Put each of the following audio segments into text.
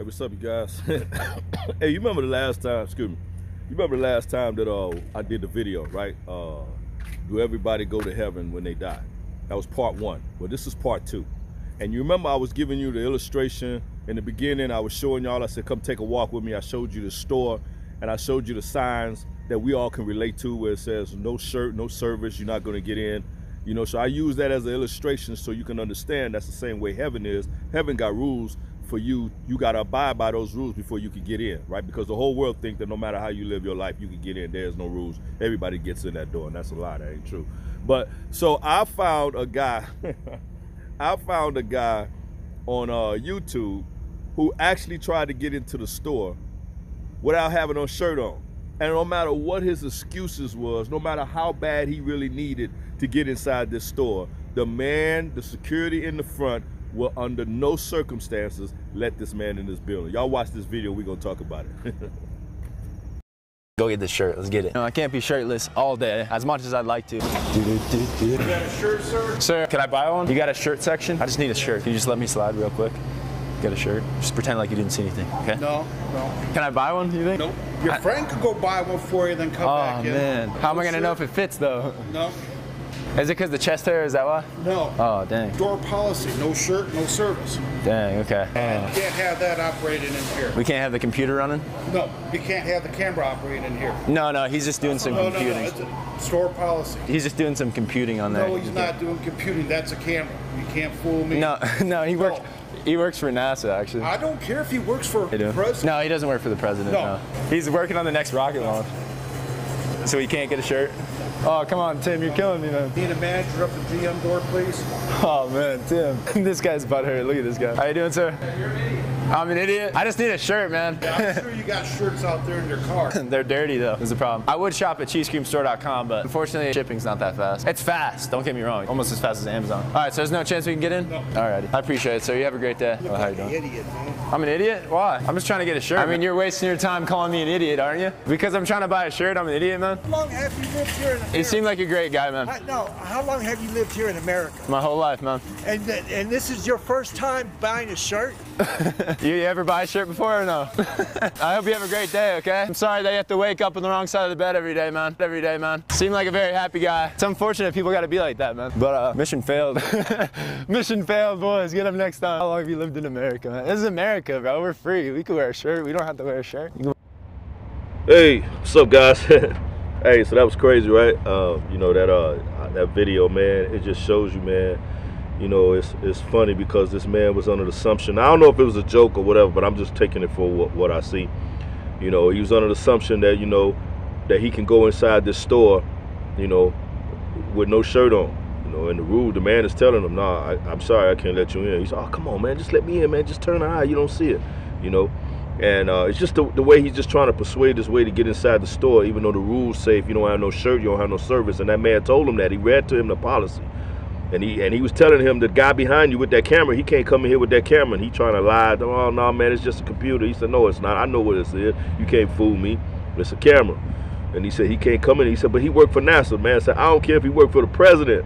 Hey, what's up, you guys? hey, you remember the last time? Excuse me. You remember the last time that uh, I did the video, right? Uh, do everybody go to heaven when they die? That was part one. Well, this is part two. And you remember I was giving you the illustration in the beginning. I was showing y'all. I said, "Come take a walk with me." I showed you the store, and I showed you the signs that we all can relate to, where it says "No shirt, no service. You're not going to get in." You know, so I use that as an illustration so you can understand that's the same way heaven is. Heaven got rules for you. You got to abide by those rules before you can get in, right? Because the whole world think that no matter how you live your life, you can get in. There's no rules. Everybody gets in that door, and that's a lie. That ain't true. But so I found a guy. I found a guy on uh, YouTube who actually tried to get into the store without having a shirt on. And no matter what his excuses was, no matter how bad he really needed to get inside this store, the man, the security in the front will under no circumstances let this man in this building. Y'all watch this video, we're gonna talk about it. Go get this shirt. Let's get it. No, I can't be shirtless all day as much as I'd like to. You got a shirt, sir? Sir, can I buy one? You got a shirt section? I just need a shirt. Can you just let me slide real quick? Get a shirt. Just pretend like you didn't see anything, okay? No, no. Can I buy one, you think? Nope. Your friend could go buy one for you, then come Oh, back in. man. How am I going to know if it fits, though? No, Is it because the chest hair? Is that why? no. Oh, dang. Door policy, no shirt, no service. Dang, okay. You can't have that operating in here. We can't have the computer running? No, you can't have the camera operating in here. No, no, he's just doing some No, no, no, computing. it's a store policy. He's just doing some computing on there. No, he's not doing computing, that's a camera. You can't fool me. No, no, he works. He works for NASA, actually. I don't care if he works for They do. president. No, he doesn't work for the president. No. No. He's working on the next rocket launch. So he can't get a shirt. Oh, come on, Tim, you're killing me, man. Need a manager up the GM door, please? Oh man, Tim, this guy's butthurt. Look at this guy. How you doing, sir? I'm an idiot. I just need a shirt, man. I'm sure you got shirts out there in your car. They're dirty though, is the problem. I would shop at cheesecreamstore.com, but unfortunately shipping's not that fast. It's fast, don't get me wrong. Almost as fast as Amazon. All right, so there's no chance we can get in? No. Alrighty. I appreciate it, sir. You have a great day. Oh, how you doing? Idiot, man. I'm an idiot? Why? I'm just trying to get a shirt. I mean, you're wasting your time calling me an idiot, aren't you? Because I'm trying to buy a shirt, I'm an idiot, man? How long have you lived here in America? You seem like a great guy, man. I- no, how long have you lived here in America? My whole life, man. And and this is your first time buying a shirt? You, you ever buy a shirt before or no? I hope you have a great day, okay? I'm sorry that you have to wake up on the wrong side of the bed every day, man. Every day, man. Seem like a very happy guy. It's unfortunate people gotta be like that, man. But uh, mission failed. mission failed, boys. Get up next time. How long have you lived in America, man? This is America, bro. We're free. We can wear a shirt. We don't have to wear a shirt. You can Hey, what's up, guys? hey, so that was crazy, right? Uh, you know that uh that video, man. It just shows you, man. You know, it's it's funny because this man was under the assumption. I don't know if it was a joke or whatever, but I'm just taking it for what, what I see. You know, he was under the assumption that you know that he can go inside this store, you know, with no shirt on. You know, and the rule, the man is telling him, "Nah, I, I'm sorry, I can't let you in." He's, "Oh, come on, man, just let me in, man. Just turn the eye, you don't see it." You know, and uh, it's just the, the way he's just trying to persuade his way to get inside the store, even though the rules say if you don't have no shirt, you don't have no service. And that man told him that. He read to him the policy. And he and he was telling him the guy behind you with that camera, he can't come in here with that camera. And he trying to lie. Oh no, man, it's just a computer. He said, No, it's not. I know what this is. You can't fool me. It's a camera. And he said he can't come in. He said, but he worked for NASA. Man I said, I don't care if he worked for the president.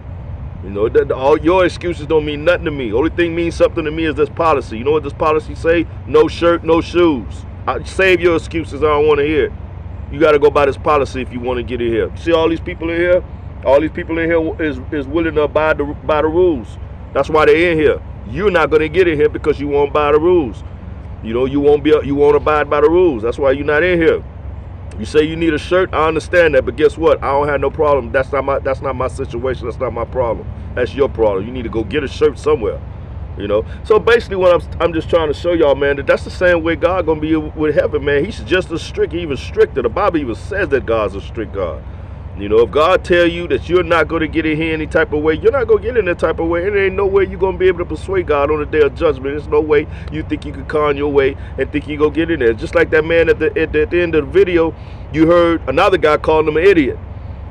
You know, all your excuses don't mean nothing to me. Only thing means something to me is this policy. You know what this policy say? No shirt, no shoes. I, save your excuses. I don't want to hear it. You got to go by this policy if you want to get in here. See all these people in here? All these people in here is, is willing to abide the, by the rules. That's why they're in here. You're not going to get in here because you won't buy the rules. You know, you won't be you won't abide by the rules. That's why you're not in here. You say you need a shirt, I understand that, but guess what? I don't have no problem. That's not my that's not my situation. That's not my problem. That's your problem. You need to go get a shirt somewhere. You know. So basically, what I'm I'm just trying to show y'all, man, that that's the same way God gonna be with heaven, man. He's just as strict, even stricter. The Bible even says that God's a strict God. You know, if God tell you that you're not going to get in here any type of way, you're not going to get in that type of way. And there ain't no way you're going to be able to persuade God on the day of judgment. There's no way you think you could con your way and think you go get in there. Just like that man at the, at the, at the end of the video, you heard another guy calling him an idiot.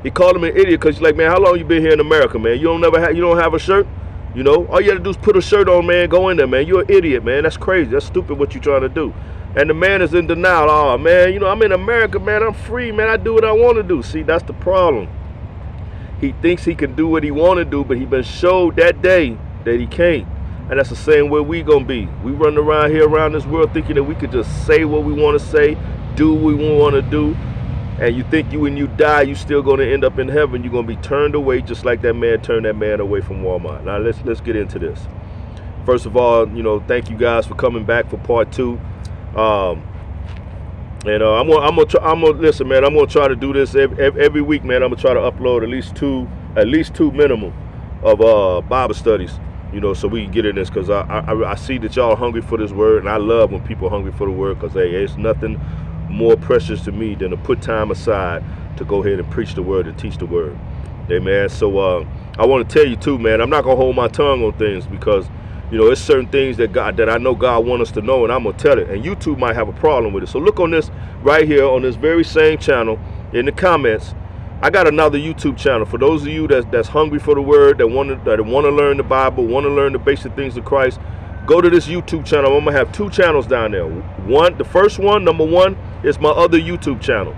He called him an idiot because he's like, man, how long you been here in America, man? You don't never have, you don't have a shirt? You know, all you got to do is put a shirt on, man. Go in there, man. You're an idiot, man. That's crazy. That's stupid what you're trying to do. And the man is in denial. Oh, man, you know, I'm in America, man. I'm free, man. I do what I want to do. See, that's the problem. He thinks he can do what he want to do, but he been showed that day that he can't. And that's the same way we gonna be. We run around here around this world thinking that we could just say what we want to say, do what we want to do, and you think you when you die you still going to end up in heaven you're going to be turned away just like that man turned that man away from walmart now let's let's get into this first of all you know thank you guys for coming back for part two um, and uh, I'm gonna, I'm gonna, I'm gonna listen, man. I'm gonna try to do this every, every week, man. I'm gonna try to upload at least two, at least two minimum of uh, Bible studies, you know, so we can get in this. Cause I, I, I see that y'all are hungry for this word, and I love when people are hungry for the word, cause hey, it's nothing more precious to me than to put time aside to go ahead and preach the word and teach the word. Amen. So uh, I want to tell you too, man. I'm not gonna hold my tongue on things because you know it's certain things that God that I know God wants us to know, and I'm gonna tell it. And you too might have a problem with it. So look on this right here on this very same channel in the comments. I got another YouTube channel for those of you that's that's hungry for the word, that want to that want to learn the Bible, want to learn the basic things of Christ. Go to this YouTube channel. I'm gonna have two channels down there. One, the first one, number one, is my other YouTube channel.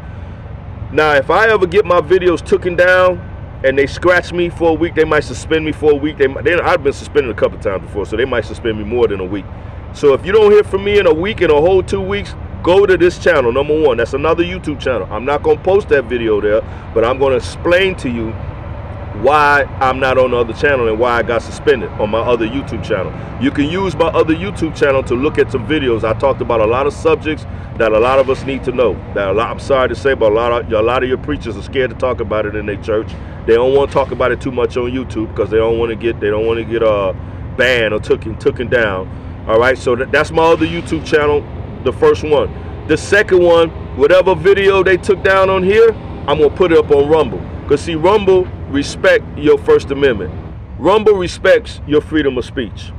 Now, if I ever get my videos taken down and they scratch me for a week, they might suspend me for a week. They, they I've been suspended a couple times before, so they might suspend me more than a week. So if you don't hear from me in a week, in a whole two weeks, go to this channel, number one. That's another YouTube channel. I'm not going to post that video there, but I'm going to explain to you why I'm not on the other channel and why I got suspended on my other YouTube channel. You can use my other YouTube channel to look at some videos. I talked about a lot of subjects that a lot of us need to know. That a lot, I'm sorry to say, but a lot of a lot of your preachers are scared to talk about it in their church. They don't want to talk about it too much on YouTube because they don't want to get they don't want to get uh banned or taken taken down. All right, so that, that's my other YouTube channel, the first one. The second one, whatever video they took down on here, I'm gonna put it up on Rumble. Cause see, Rumble respect your First Amendment. Rumble respects your freedom of speech.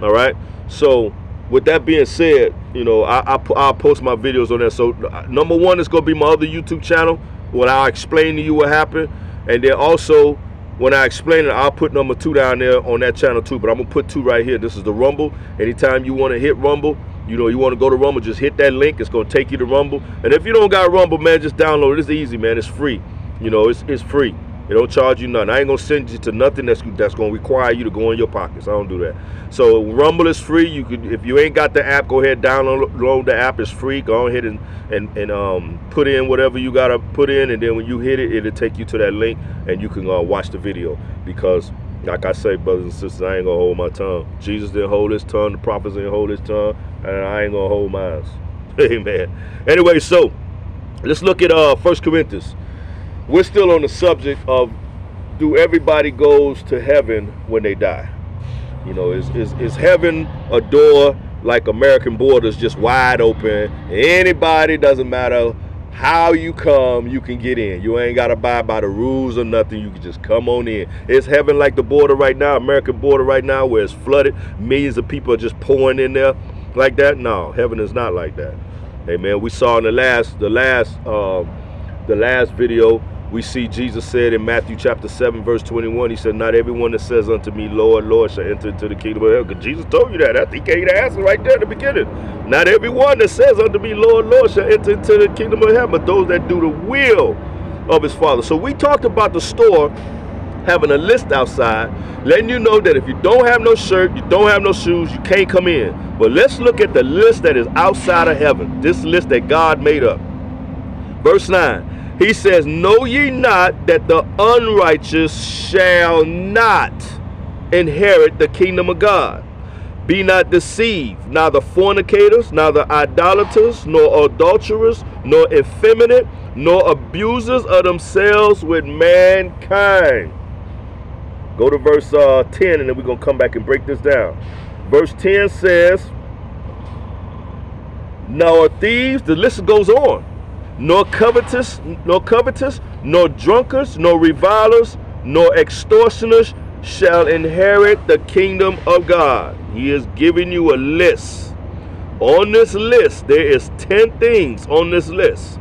All right. So with that being said, you know, I, I I'll post my videos on there. So number one is gonna be my other YouTube channel when I explain to you what happened, and then also when I explain it, I'll put number two down there on that channel too. But I'm gonna put two right here. This is the Rumble. Anytime you want to hit Rumble, you know, you want to go to Rumble, just hit that link. It's gonna take you to Rumble. And if you don't got Rumble, man, just download it. It's easy, man. It's free. You know, it's it's free. They don't charge you nothing. I ain't gonna send you to nothing that's that's gonna require you to go in your pockets. I don't do that. So Rumble is free. You could, if you ain't got the app, go ahead download the app. It's free. Go ahead and and and um put in whatever you gotta put in, and then when you hit it, it'll take you to that link, and you can uh, watch the video. Because like I say, brothers and sisters, I ain't gonna hold my tongue. Jesus didn't hold his tongue. The prophets didn't hold his tongue, and I ain't gonna hold mine. Amen. Anyway, so let's look at uh First Corinthians we're still on the subject of do everybody goes to heaven when they die? You know, is, is, is heaven a door like American borders just wide open? Anybody, doesn't matter how you come, you can get in. You ain't got to abide by the rules or nothing. You can just come on in. It's heaven like the border right now, American border right now, where it's flooded? Millions of people are just pouring in there like that? No, heaven is not like that. Hey man, we saw in the last, the last, uh, the last video we see Jesus said in Matthew chapter 7, verse 21, he said, Not everyone that says unto me, Lord, Lord, shall enter into the kingdom of heaven. Jesus told you that. He gave the answer right there at the beginning. Not everyone that says unto me, Lord, Lord, shall enter into the kingdom of heaven, but those that do the will of his Father. So we talked about the store having a list outside, letting you know that if you don't have no shirt, you don't have no shoes, you can't come in. But let's look at the list that is outside of heaven, this list that God made up. Verse 9 he says, Know ye not that the unrighteous shall not inherit the kingdom of God? Be not deceived, neither fornicators, neither idolaters, nor adulterers, nor effeminate, nor abusers of themselves with mankind. Go to verse uh, 10 and then we're going to come back and break this down. Verse 10 says, Now are thieves, the list goes on nor covetous, nor covetous, nor drunkards, nor revilers, nor extortioners shall inherit the kingdom of God. He is giving you a list. On this list, there is 10 things on this list.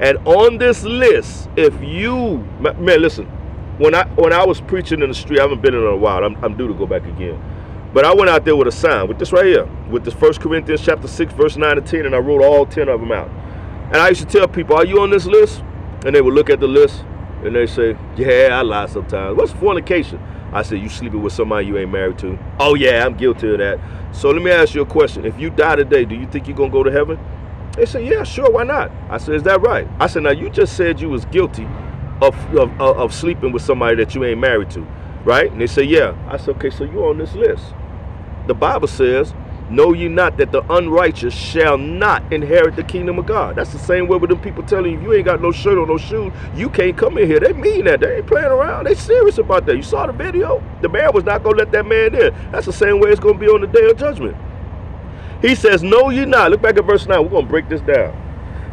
And on this list, if you man, listen, when I when I was preaching in the street, I haven't been in a while. I'm, I'm due to go back again. But I went out there with a sign, with this right here, with this First Corinthians chapter 6, verse 9 to 10, and I wrote all 10 of them out. And I used to tell people, are you on this list? And they would look at the list and they say, yeah, I lie sometimes. What's fornication? I said, you sleeping with somebody you ain't married to? Oh yeah, I'm guilty of that. So let me ask you a question. If you die today, do you think you're gonna go to heaven? They said, yeah, sure, why not? I said, is that right? I said, now you just said you was guilty of, of, of sleeping with somebody that you ain't married to, right? And they said, yeah. I said, okay, so you're on this list. The Bible says Know ye not that the unrighteous shall not inherit the kingdom of God? That's the same way with them people telling you, you ain't got no shirt or no shoes, you can't come in here. They mean that. They ain't playing around. They serious about that. You saw the video? The man was not going to let that man in. That's the same way it's going to be on the day of judgment. He says, Know ye not. Look back at verse 9. We're going to break this down.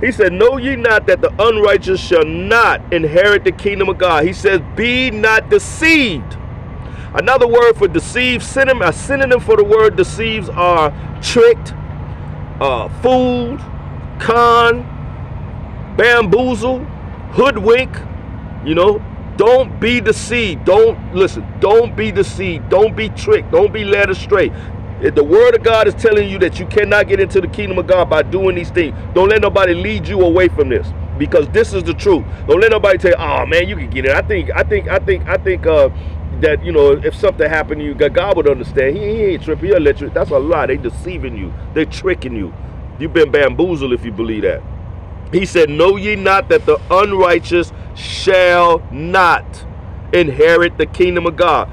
He said, Know ye not that the unrighteous shall not inherit the kingdom of God? He says, Be not deceived. Another word for deceive, synonym, a synonym for the word deceives are tricked, uh, fooled, con, bamboozle, hoodwink. You know, don't be deceived. Don't listen. Don't be deceived. Don't be tricked. Don't be led astray. If the word of God is telling you that you cannot get into the kingdom of God by doing these things, don't let nobody lead you away from this because this is the truth. Don't let nobody tell you, "Oh man, you can get it." I think, I think, I think, I think uh, that you know if something happened to you, God would understand. He, he ain't tripping. He'll let you. That's a lie. They deceiving you. They tricking you. You've been bamboozled if you believe that. He said, "Know ye not that the unrighteous shall not inherit the kingdom of God?"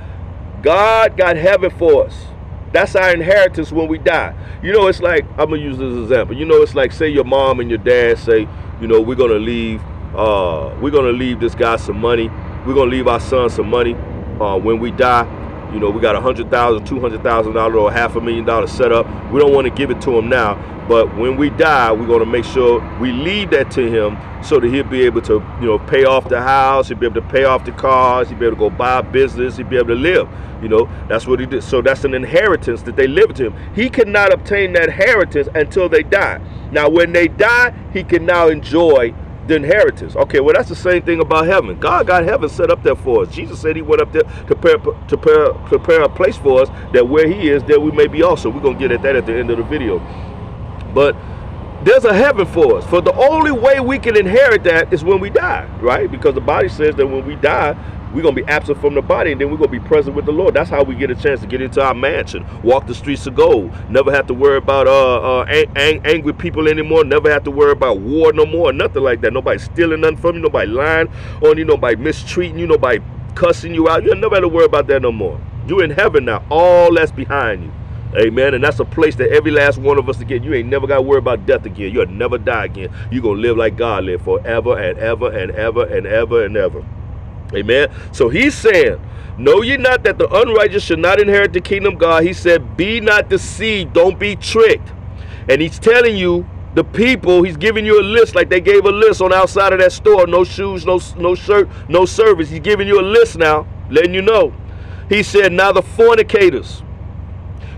God got heaven for us. That's our inheritance when we die. You know, it's like I'm gonna use this example. You know, it's like say your mom and your dad say, you know, we're gonna leave. Uh, we're gonna leave this guy some money. We're gonna leave our son some money uh, when we die, you know, we got a hundred thousand, two hundred thousand dollar, or half a million dollar set up. We don't want to give it to him now, but when we die, we're going to make sure we leave that to him so that he'll be able to, you know, pay off the house. He'll be able to pay off the cars. He'll be able to go buy a business. He'll be able to live. You know, that's what he did. So that's an inheritance that they live to him. He cannot obtain that inheritance until they die. Now, when they die, he can now enjoy the inheritance. Okay, well that's the same thing about heaven. God got heaven set up there for us. Jesus said he went up there to prepare, to prepare, prepare a place for us that where he is, there we may be also. We're going to get at that at the end of the video. But there's a heaven for us. For the only way we can inherit that is when we die, right? Because the body says that when we die, we're going to be absent from the body and then we're going to be present with the Lord. That's how we get a chance to get into our mansion, walk the streets of gold, never have to worry about uh, uh, ang ang angry people anymore, never have to worry about war no more, nothing like that. Nobody stealing nothing from you, nobody lying on you, nobody mistreating you, nobody cussing you out. You never have to worry about that no more. You're in heaven now. All that's behind you. Amen. And that's a place that every last one of us again, you ain't never got to worry about death again. You'll never die again. You're going to live like God lived forever and ever and ever and ever and ever. Amen. So he's saying, Know ye not that the unrighteous should not inherit the kingdom God? He said, Be not deceived, don't be tricked. And he's telling you, the people, he's giving you a list like they gave a list on outside of that store. No shoes, no, no shirt, no service. He's giving you a list now, letting you know. He said, Now the fornicators.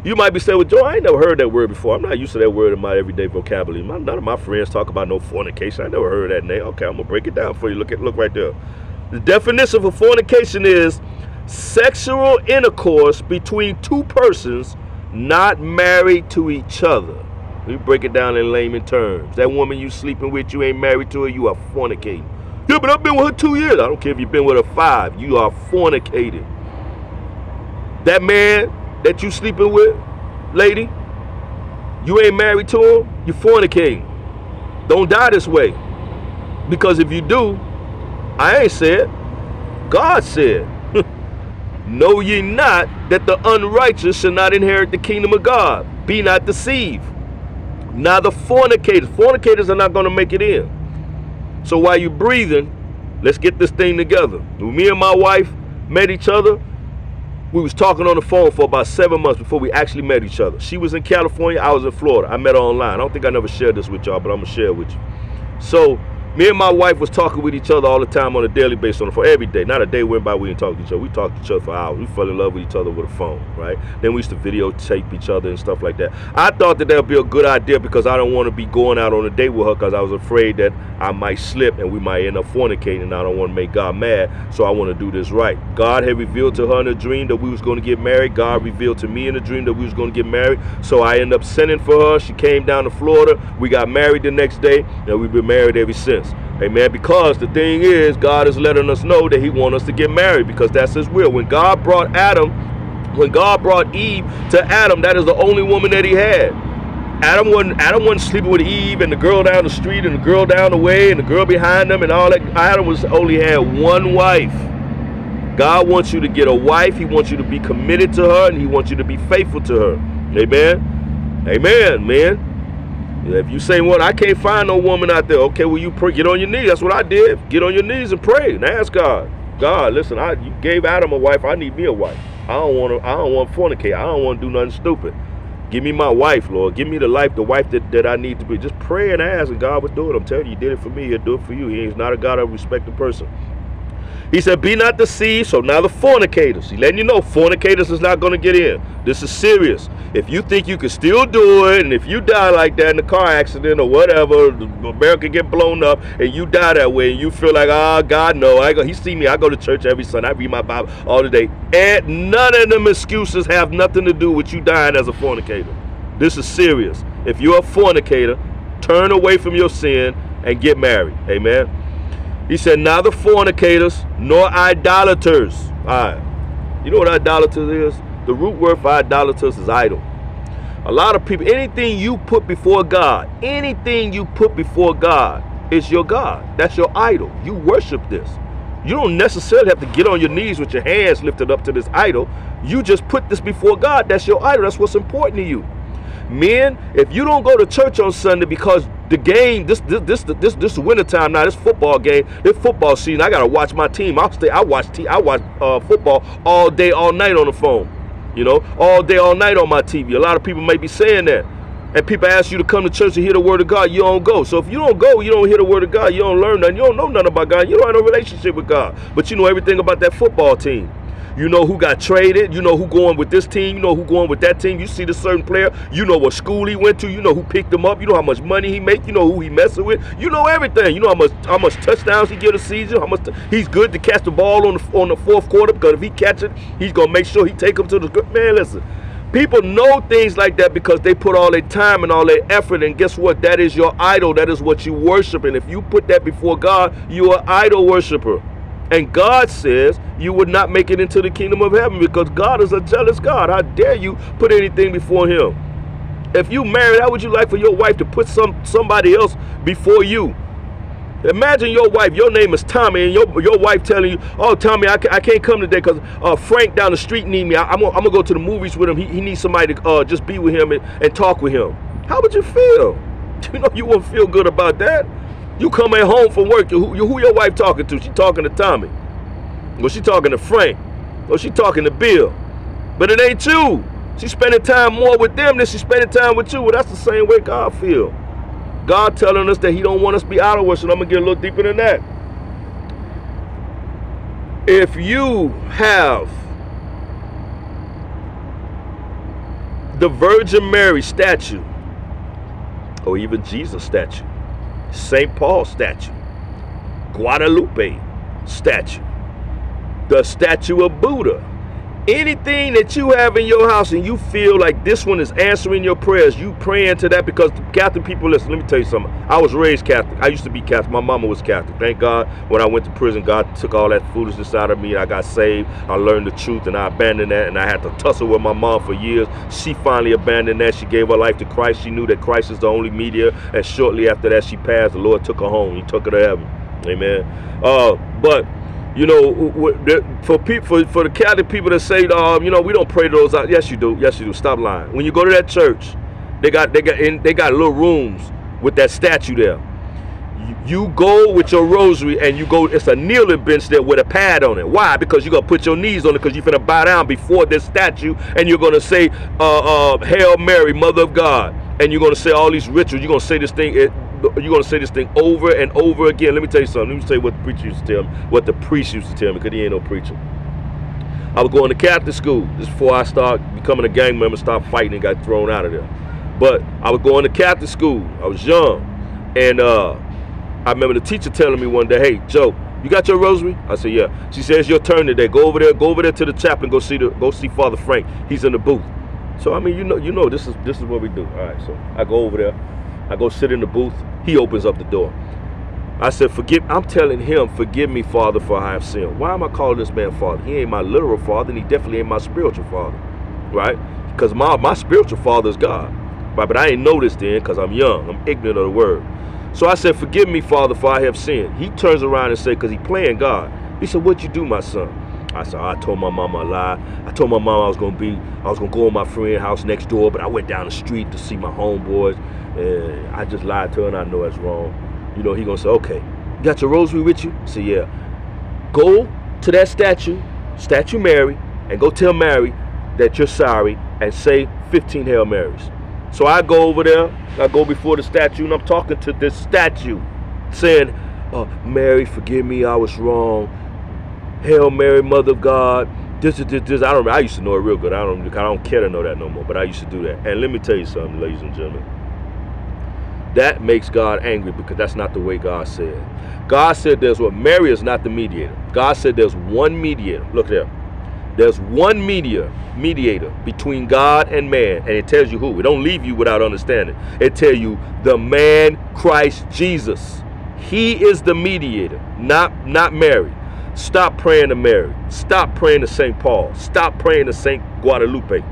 You might be saying, well, Joe, I ain't never heard that word before. I'm not used to that word in my everyday vocabulary. none of my friends talk about no fornication. I never heard that name. Okay, I'm gonna break it down for you. Look at look right there. The definition for fornication is sexual intercourse between two persons not married to each other. Me break it down in layman terms. That woman you sleeping with, you ain't married to her, you are fornicating. Yeah, but I've been with her two years. I don't care if you've been with her five. You are fornicating. That man that you sleeping with, lady, you ain't married to him, you fornicating. Don't die this way. Because if you do, I ain't said. God said, Know ye not that the unrighteous shall not inherit the kingdom of God? Be not deceived. Now the fornicators, fornicators are not going to make it in. So while you're breathing, let's get this thing together. When me and my wife met each other, we was talking on the phone for about seven months before we actually met each other. She was in California, I was in Florida. I met her online. I don't think I never shared this with y'all, but I'm gonna share it with you. So me and my wife was talking with each other all the time on a daily basis on the phone every day. Not a day went by we didn't talk to each other. We talked to each other for hours. We fell in love with each other with a phone right? Then we used to videotape each other and stuff like that. I thought that that would be a good idea because i don't want to be going out on a date with her because i was afraid that i might slip and we might end up fornicating and i don't want to make god mad so i want to do this right. God had revealed to her in a dream that we was going to get married. God revealed to me in a dream that we was going to get married. So i ended up sending for her. She came down to florida. We got married the next day and we've been married ever since Amen. Because the thing is, God is letting us know that He wants us to get married because that's His will. When God brought Adam, when God brought Eve to Adam, that is the only woman that He had. Adam wasn't Adam wasn't sleeping with Eve and the girl down the street and the girl down the way and the girl behind them and all that. Adam was only had one wife. God wants you to get a wife. He wants you to be committed to her and he wants you to be faithful to her. Amen. Amen, man. If you say, "Well, I can't find no woman out there," okay, well, you pray, get on your knees. That's what I did. Get on your knees and pray and ask God. God, listen, I you gave Adam a wife. I need me a wife. I don't want to. I don't want fornicate. I don't want to do nothing stupid. Give me my wife, Lord. Give me the life, the wife that, that I need to be. Just pray and ask, and God will do it. I'm telling you, He did it for me. He'll do it for you. He's not a God of respect person. He said, Be not deceived. So now the fornicators. He letting you know fornicators is not going to get in. This is serious. If you think you can still do it, and if you die like that in a car accident or whatever, America get blown up, and you die that way, and you feel like, oh, God, no. I go, he see me. I go to church every Sunday. I read my Bible all the day. And none of them excuses have nothing to do with you dying as a fornicator. This is serious. If you're a fornicator, turn away from your sin and get married. Amen. He said, neither fornicators nor idolaters. All right. You know what idolaters is? The root word for idolaters is idol. A lot of people, anything you put before God, anything you put before God is your God. That's your idol. You worship this. You don't necessarily have to get on your knees with your hands lifted up to this idol. You just put this before God. That's your idol. That's what's important to you. Men, if you don't go to church on Sunday because the game, this this this this this winter time now, this football game, this football season, I gotta watch my team. I'll stay. I watch t- I watch uh, football all day, all night on the phone. You know, all day, all night on my TV. A lot of people may be saying that. And people ask you to come to church to hear the word of God, you don't go. So if you don't go, you don't hear the word of God, you don't learn nothing, you don't know nothing about God, you don't have no relationship with God. But you know everything about that football team. You know who got traded. You know who going with this team. You know who going with that team. You see the certain player. You know what school he went to. You know who picked him up. You know how much money he make. You know who he messing with. You know everything. You know how much how much touchdowns he get a season. How much he's good to catch the ball on the on the fourth quarter because if he catch it, he's gonna make sure he take him to the man. Listen. People know things like that because they put all their time and all their effort, and guess what? That is your idol. That is what you worship. And if you put that before God, you're an idol worshiper. And God says you would not make it into the kingdom of heaven because God is a jealous God. How dare you put anything before him? If you married, how would you like for your wife to put some somebody else before you? Imagine your wife, your name is Tommy, and your, your wife telling you, oh, Tommy, I, I can't come today because uh, Frank down the street need me. I, am going to go to the movies with him. He, he needs somebody to uh, just be with him and, and talk with him. How would you feel? You know you won't feel good about that. You coming home from work, who, who your wife talking to? She talking to Tommy. Or she talking to Frank. Or she talking to Bill. But it ain't you. She spending time more with them than she spending time with you. Well, that's the same way God feel. God telling us that he don't want us to be out of worship. I'm going to get a little deeper than that. If you have the Virgin Mary statue, or even Jesus statue, St. Paul statue, Guadalupe statue, the statue of Buddha. Anything that you have in your house and you feel like this one is answering your prayers, you praying to that because Catholic people, listen, let me tell you something. I was raised Catholic. I used to be Catholic. My mama was Catholic. Thank God when I went to prison, God took all that foolishness out of me. I got saved. I learned the truth and I abandoned that and I had to tussle with my mom for years. She finally abandoned that. She gave her life to Christ. She knew that Christ is the only media. And shortly after that, she passed. The Lord took her home. He took her to heaven. Amen. Uh, but you know, for people, for, for the Catholic people that say, um, you know, we don't pray to those out. Yes, you do. Yes, you do. Stop lying. When you go to that church, they got they got in, they got little rooms with that statue there. You, go with your rosary and you go. It's a kneeling bench there with a pad on it. Why? Because you're gonna put your knees on it because you're gonna bow down before this statue and you're gonna say, uh, uh, "Hail Mary, Mother of God," and you're gonna say all these rituals. You're gonna say this thing. You're gonna say this thing over and over again. Let me tell you something. Let me tell you what the preacher used to tell me, what the priest used to tell me, because he ain't no preacher. I was going to Catholic school. This before I start becoming a gang member, stopped fighting and got thrown out of there. But I was going to Catholic school. I was young. And uh, I remember the teacher telling me one day, hey, Joe, you got your rosary? I said, yeah. She says, your turn today. Go over there, go over there to the chaplain, go see the go see Father Frank. He's in the booth. So I mean, you know, you know, this is this is what we do. All right, so I go over there. I go sit in the booth. He opens up the door. I said, forgive, I'm telling him, forgive me, Father, for I have sinned. Why am I calling this man father? He ain't my literal father, and he definitely ain't my spiritual father, right? Because my, my spiritual father is God, right? But I ain't know this then because I'm young. I'm ignorant of the word. So I said, forgive me, Father, for I have sinned. He turns around and said, because he playing God. He said, what'd you do, my son? I said, I told my mama a lie. I told my mama I was gonna be, I was gonna go in my friend's house next door, but I went down the street to see my homeboys, and I just lied to her, and I know that's wrong. You know, he gonna say, okay, you got your rosary with you? I yeah. Go to that statue, statue Mary, and go tell Mary that you're sorry, and say 15 Hail Marys. So I go over there, I go before the statue, and I'm talking to this statue, saying, uh, Mary, forgive me, I was wrong. Hail Mary, Mother of God. This is this, this. I don't. I used to know it real good. I don't. I don't care to know that no more. But I used to do that. And let me tell you something, ladies and gentlemen. That makes God angry because that's not the way God said. God said there's what Mary is not the mediator. God said there's one mediator. Look there. There's one media, mediator between God and man, and it tells you who. It don't leave you without understanding. It tell you the man Christ Jesus. He is the mediator, not not Mary. Stop praying to Mary. Stop praying to St. Paul. Stop praying to St. Guadalupe.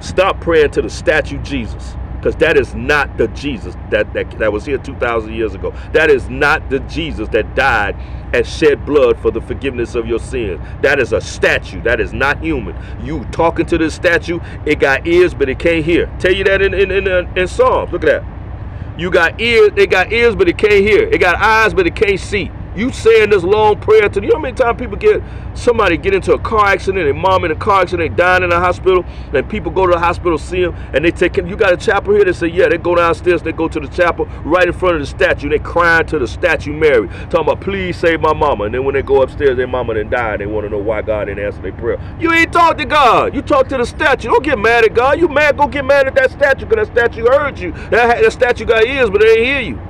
Stop praying to the statue Jesus. Because that is not the Jesus that, that, that was here 2,000 years ago. That is not the Jesus that died and shed blood for the forgiveness of your sins. That is a statue. That is not human. You talking to this statue, it got ears, but it can't hear. Tell you that in, in, in, uh, in Psalms. Look at that. You got ears, it got ears, but it can't hear. It got eyes, but it can't see. You saying this long prayer to you know how many times people get somebody get into a car accident, and mom in a car accident, they dying in the hospital, and people go to the hospital, see them, and they take you got a chapel here, they say, yeah, they go downstairs, they go to the chapel right in front of the statue, and they crying to the statue Mary, talking about please save my mama. And then when they go upstairs, their mama didn't die, and they want to know why God didn't answer their prayer. You ain't talk to God. You talk to the statue. Don't get mad at God. You mad, go get mad at that statue, because that statue heard you. That, that statue got ears, but they ain't hear you.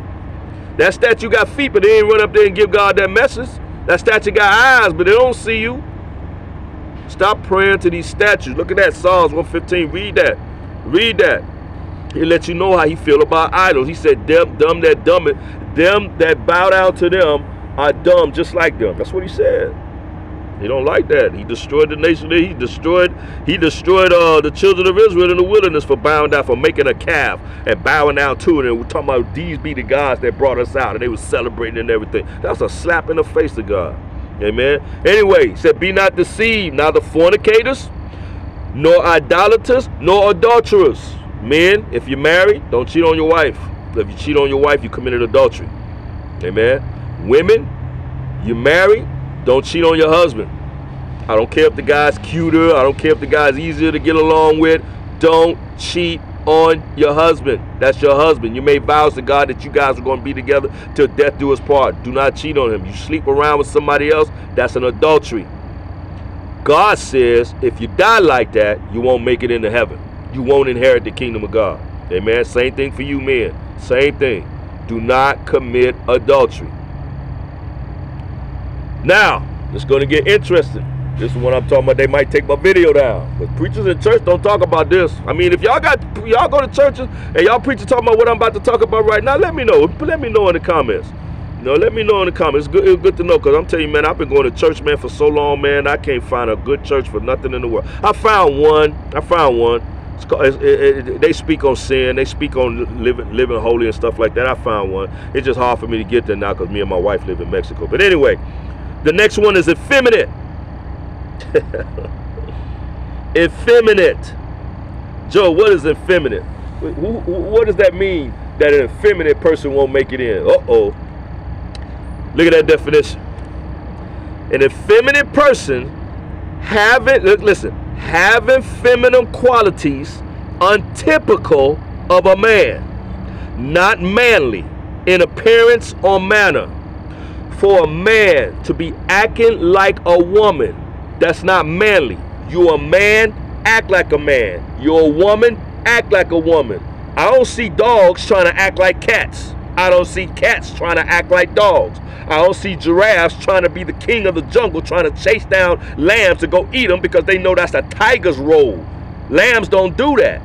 That statue got feet, but they ain't run up there and give God that message. That statue got eyes, but they don't see you. Stop praying to these statues. Look at that, Psalms 115. Read that. Read that. It lets you know how he feel about idols. He said, them, them that dumb it, them that bow down to them are dumb just like them. That's what he said. He don't like that. He destroyed the nation. He destroyed. He destroyed uh, the children of Israel in the wilderness for bowing down, for making a calf and bowing down to it. And we're talking about these be the gods that brought us out, and they were celebrating and everything. That's a slap in the face of God. Amen. Anyway, he said, "Be not deceived, neither fornicators, nor idolaters, nor adulterers." Men, if you're married, don't cheat on your wife. If you cheat on your wife, you committed adultery. Amen. Women, you're married don't cheat on your husband. I don't care if the guy's cuter. I don't care if the guy's easier to get along with. Don't cheat on your husband. That's your husband. You made vows to God that you guys are going to be together till death do us part. Do not cheat on him. You sleep around with somebody else, that's an adultery. God says if you die like that, you won't make it into heaven. You won't inherit the kingdom of God. Amen. Same thing for you men. Same thing. Do not commit adultery. Now, it's going to get interesting. This is what I'm talking about. They might take my video down. But preachers in church don't talk about this. I mean, if y'all got y'all go to churches and y'all preachers talking about what I'm about to talk about right now, let me know. Let me know in the comments. Know, let me know in the comments. It's good, it's good to know because I'm telling you, man, I've been going to church, man, for so long, man. I can't find a good church for nothing in the world. I found one. I found one. Called, it, it, it, they speak on sin. They speak on living, living holy and stuff like that. I found one. It's just hard for me to get there now because me and my wife live in Mexico. But anyway. The next one is effeminate. effeminate. Joe, what is effeminate? What does that mean that an effeminate person won't make it in? Uh-oh. Look at that definition. An effeminate person having, look, listen, having feminine qualities untypical of a man, not manly in appearance or manner, for a man to be acting like a woman, that's not manly. You're a man, act like a man. You're a woman, act like a woman. I don't see dogs trying to act like cats. I don't see cats trying to act like dogs. I don't see giraffes trying to be the king of the jungle, trying to chase down lambs to go eat them because they know that's a tiger's role. Lambs don't do that.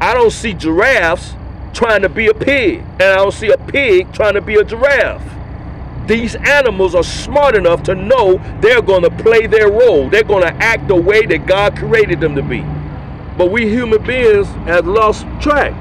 I don't see giraffes trying to be a pig, and I don't see a pig trying to be a giraffe. These animals are smart enough to know they're going to play their role. They're going to act the way that God created them to be. But we human beings have lost track.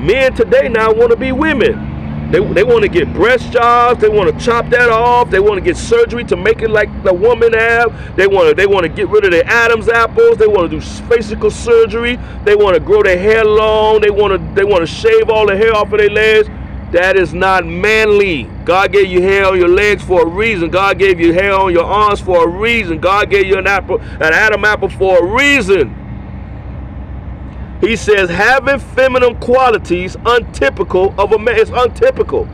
Men today now want to be women. They, they want to get breast jobs. They want to chop that off. They want to get surgery to make it like the woman have. They want to they want to get rid of their Adam's apples. They want to do physical surgery. They want to grow their hair long. They want to they want to shave all the hair off of their legs. That is not manly. God gave you hair on your legs for a reason. God gave you hair on your arms for a reason. God gave you an apple, an Adam apple for a reason. He says having feminine qualities untypical of a man. It's untypical.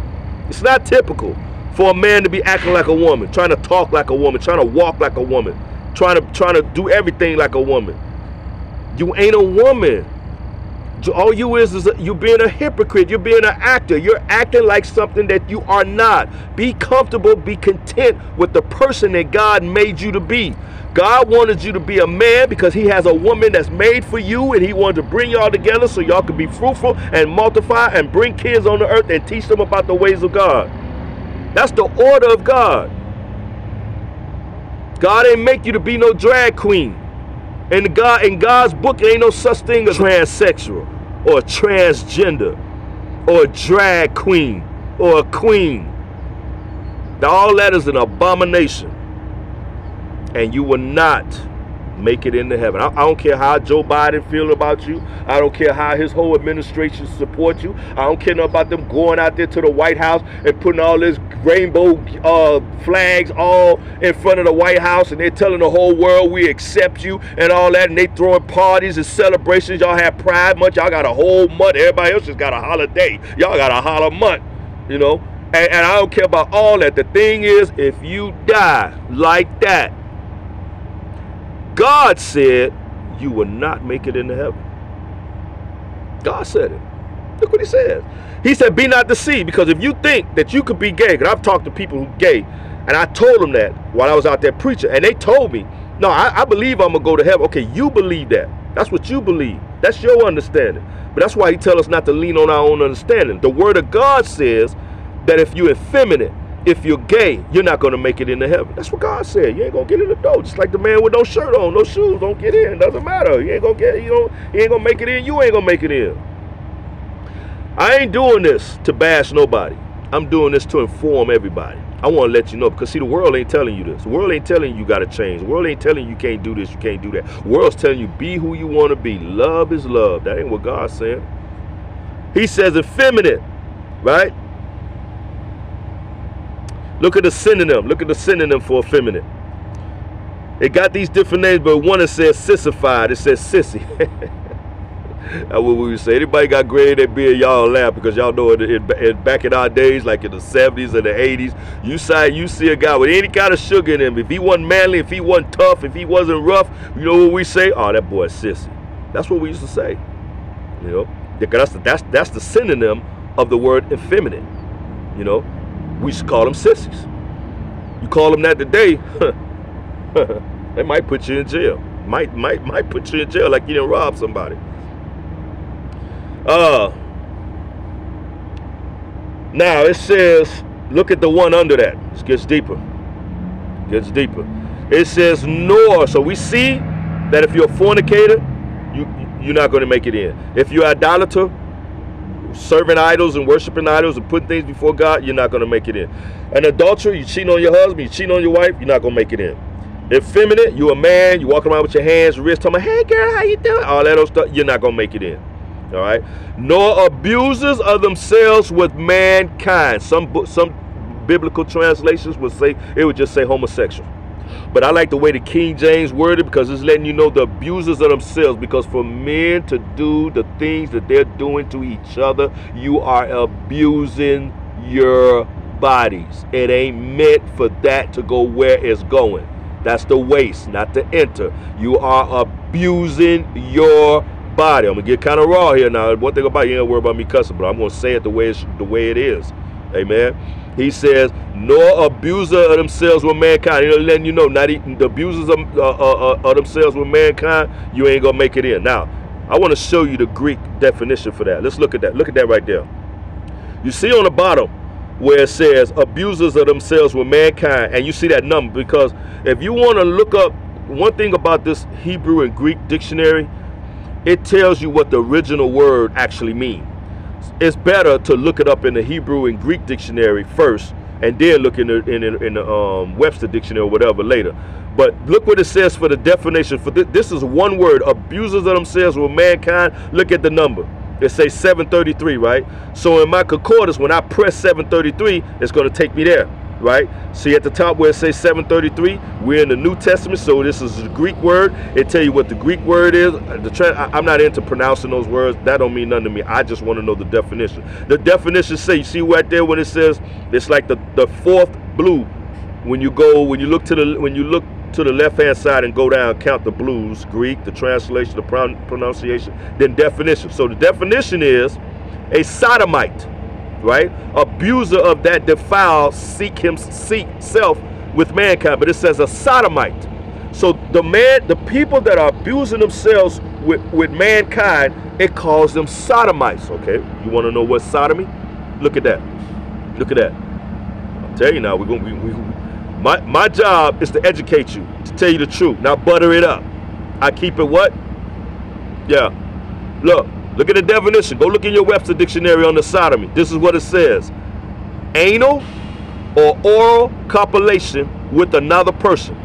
It's not typical for a man to be acting like a woman, trying to talk like a woman, trying to walk like a woman, trying to trying to do everything like a woman. You ain't a woman. All you is is you being a hypocrite. You're being an actor. You're acting like something that you are not. Be comfortable. Be content with the person that God made you to be. God wanted you to be a man because he has a woman that's made for you and he wanted to bring y'all together so y'all could be fruitful and multiply and bring kids on the earth and teach them about the ways of God. That's the order of God. God ain't make you to be no drag queen. And God in God's book ain't no such thing as transsexual or transgender or a drag queen or a queen. All that is an abomination and you will not make it into heaven. I, I, don't care how Joe Biden feel about you. I don't care how his whole administration support you. I don't care about them going out there to the White House and putting all this rainbow uh, flags all in front of the White House and they're telling the whole world we accept you and all that and they throwing parties and celebrations. Y'all have Pride Month. Y'all got a whole month. Everybody else just got a holiday. Y'all got a holler month, you know. And, and I don't care about all that. The thing is, if you die like that, God said you will not make it into heaven. God said it. Look what he says. He said, be not deceived, because if you think that you could be gay, because I've talked to people who gay, and I told them that while I was out there preaching, and they told me, no, I, I believe I'm going to go to heaven. Okay, you believe that. That's what you believe. That's your understanding. But that's why he tells us not to lean on our own understanding. The word of God says that if you're effeminate, if you're gay, you're not going to make it into heaven. That's what God said. You ain't going to get in the door. Just like the man with no shirt on, no shoes, don't get in. Doesn't matter. You ain't going to get, you don't, he ain't going to make it in. You ain't going to make it in. I ain't doing this to bash nobody. I'm doing this to inform everybody. I want to let you know because see the world ain't telling you this. The world ain't telling you you got to change. The world ain't telling you you can't do this, you can't do that. The world's telling you be who you want to be. Love is love. That ain't what God's saying. He says effeminate, right? Look at the synonym. Look at the synonym for effeminate. It got these different names, but one that says sissified. It says sissy. That's what we would say. Anybody got gray their beard, y'all laugh because y'all know it, it, it, back in our days, like in the 70s and the 80s, you say you see a guy with any kind of sugar in him. If he wasn't manly, if he wasn't tough, if he wasn't rough, you know what we say? Oh, that boy sissy. That's what we used to say. You know, that's the, that's that's the synonym of the word effeminate. You know, we to call them sissies. You call them that today, they might put you in jail. Might might might put you in jail like you didn't rob somebody. Uh now it says, look at the one under that. It gets deeper. It gets deeper. It says nor. So we see that if you're a fornicator, you you're not going to make it in. If you're idolater, serving idols and worshiping idols and putting things before God, you're not going to make it in. An adulterer, you cheating on your husband, you cheating on your wife, you're not going to make it in. Effeminate, you a man, you walking around with your hands, wrists, talking, hey girl, how you doing? All that old stuff, you're not going to make it in. All right. Nor abusers of themselves with mankind. Some some biblical translations would say it would just say homosexual. But I like the way the King James worded because it's letting you know the abusers of themselves. Because for men to do the things that they're doing to each other, you are abusing your bodies. It ain't meant for that to go where it's going. That's the waste, not to enter. You are abusing your body. I'm gonna get kind of raw here now. One thing about you, ain't worry about me cussing, but I'm gonna say it the way it's the way it is. Amen. He says, nor abuser of themselves with mankind. Know, letting you know, not even the abusers of, uh, uh, uh, of themselves with mankind, you ain't gonna make it in. Now, I want to show you the Greek definition for that. Let's look at that. Look at that right there. You see on the bottom where it says abusers of themselves with mankind, and you see that number because if you want to look up one thing about this Hebrew and Greek dictionary, it tells you what the original word actually means. It's better to look it up in the Hebrew and Greek dictionary first, and then look in the in, in, in the um, Webster dictionary or whatever later. But look what it says for the definition. For th this is one word: abusers of themselves with mankind. Look at the number. It says 733, right? So in my concordance, when I press 733, it's going to take me there, right? See at the top where it says 733, we're in the New Testament, so this is the Greek word. It tell you what the Greek word is. Uh, the I'm not into pronouncing those words. That don't mean nothing to me. I just want to know the definition. The definition say, you see right there when it says, it's like the, the fourth blue. When you go, when you look to the, when you look to the left hand side and go down, count the blues, Greek, the translation, the pronunciation, then definition. So the definition is a sodomite, right? Abuser of that defile, seek him, seek self with mankind. But it says a sodomite. So the man, the people that are abusing themselves with, with mankind, it calls them sodomites. Okay, you want to know what sodomy? Look at that. Look at that. I'll tell you now. We're gonna we, we, my, my job is to educate you, to tell you the truth, Now butter it up. I keep it what? Yeah. Look, look at the definition. Go look in your Webster dictionary on the sodomy. This is what it says. Anal or oral copulation with another person,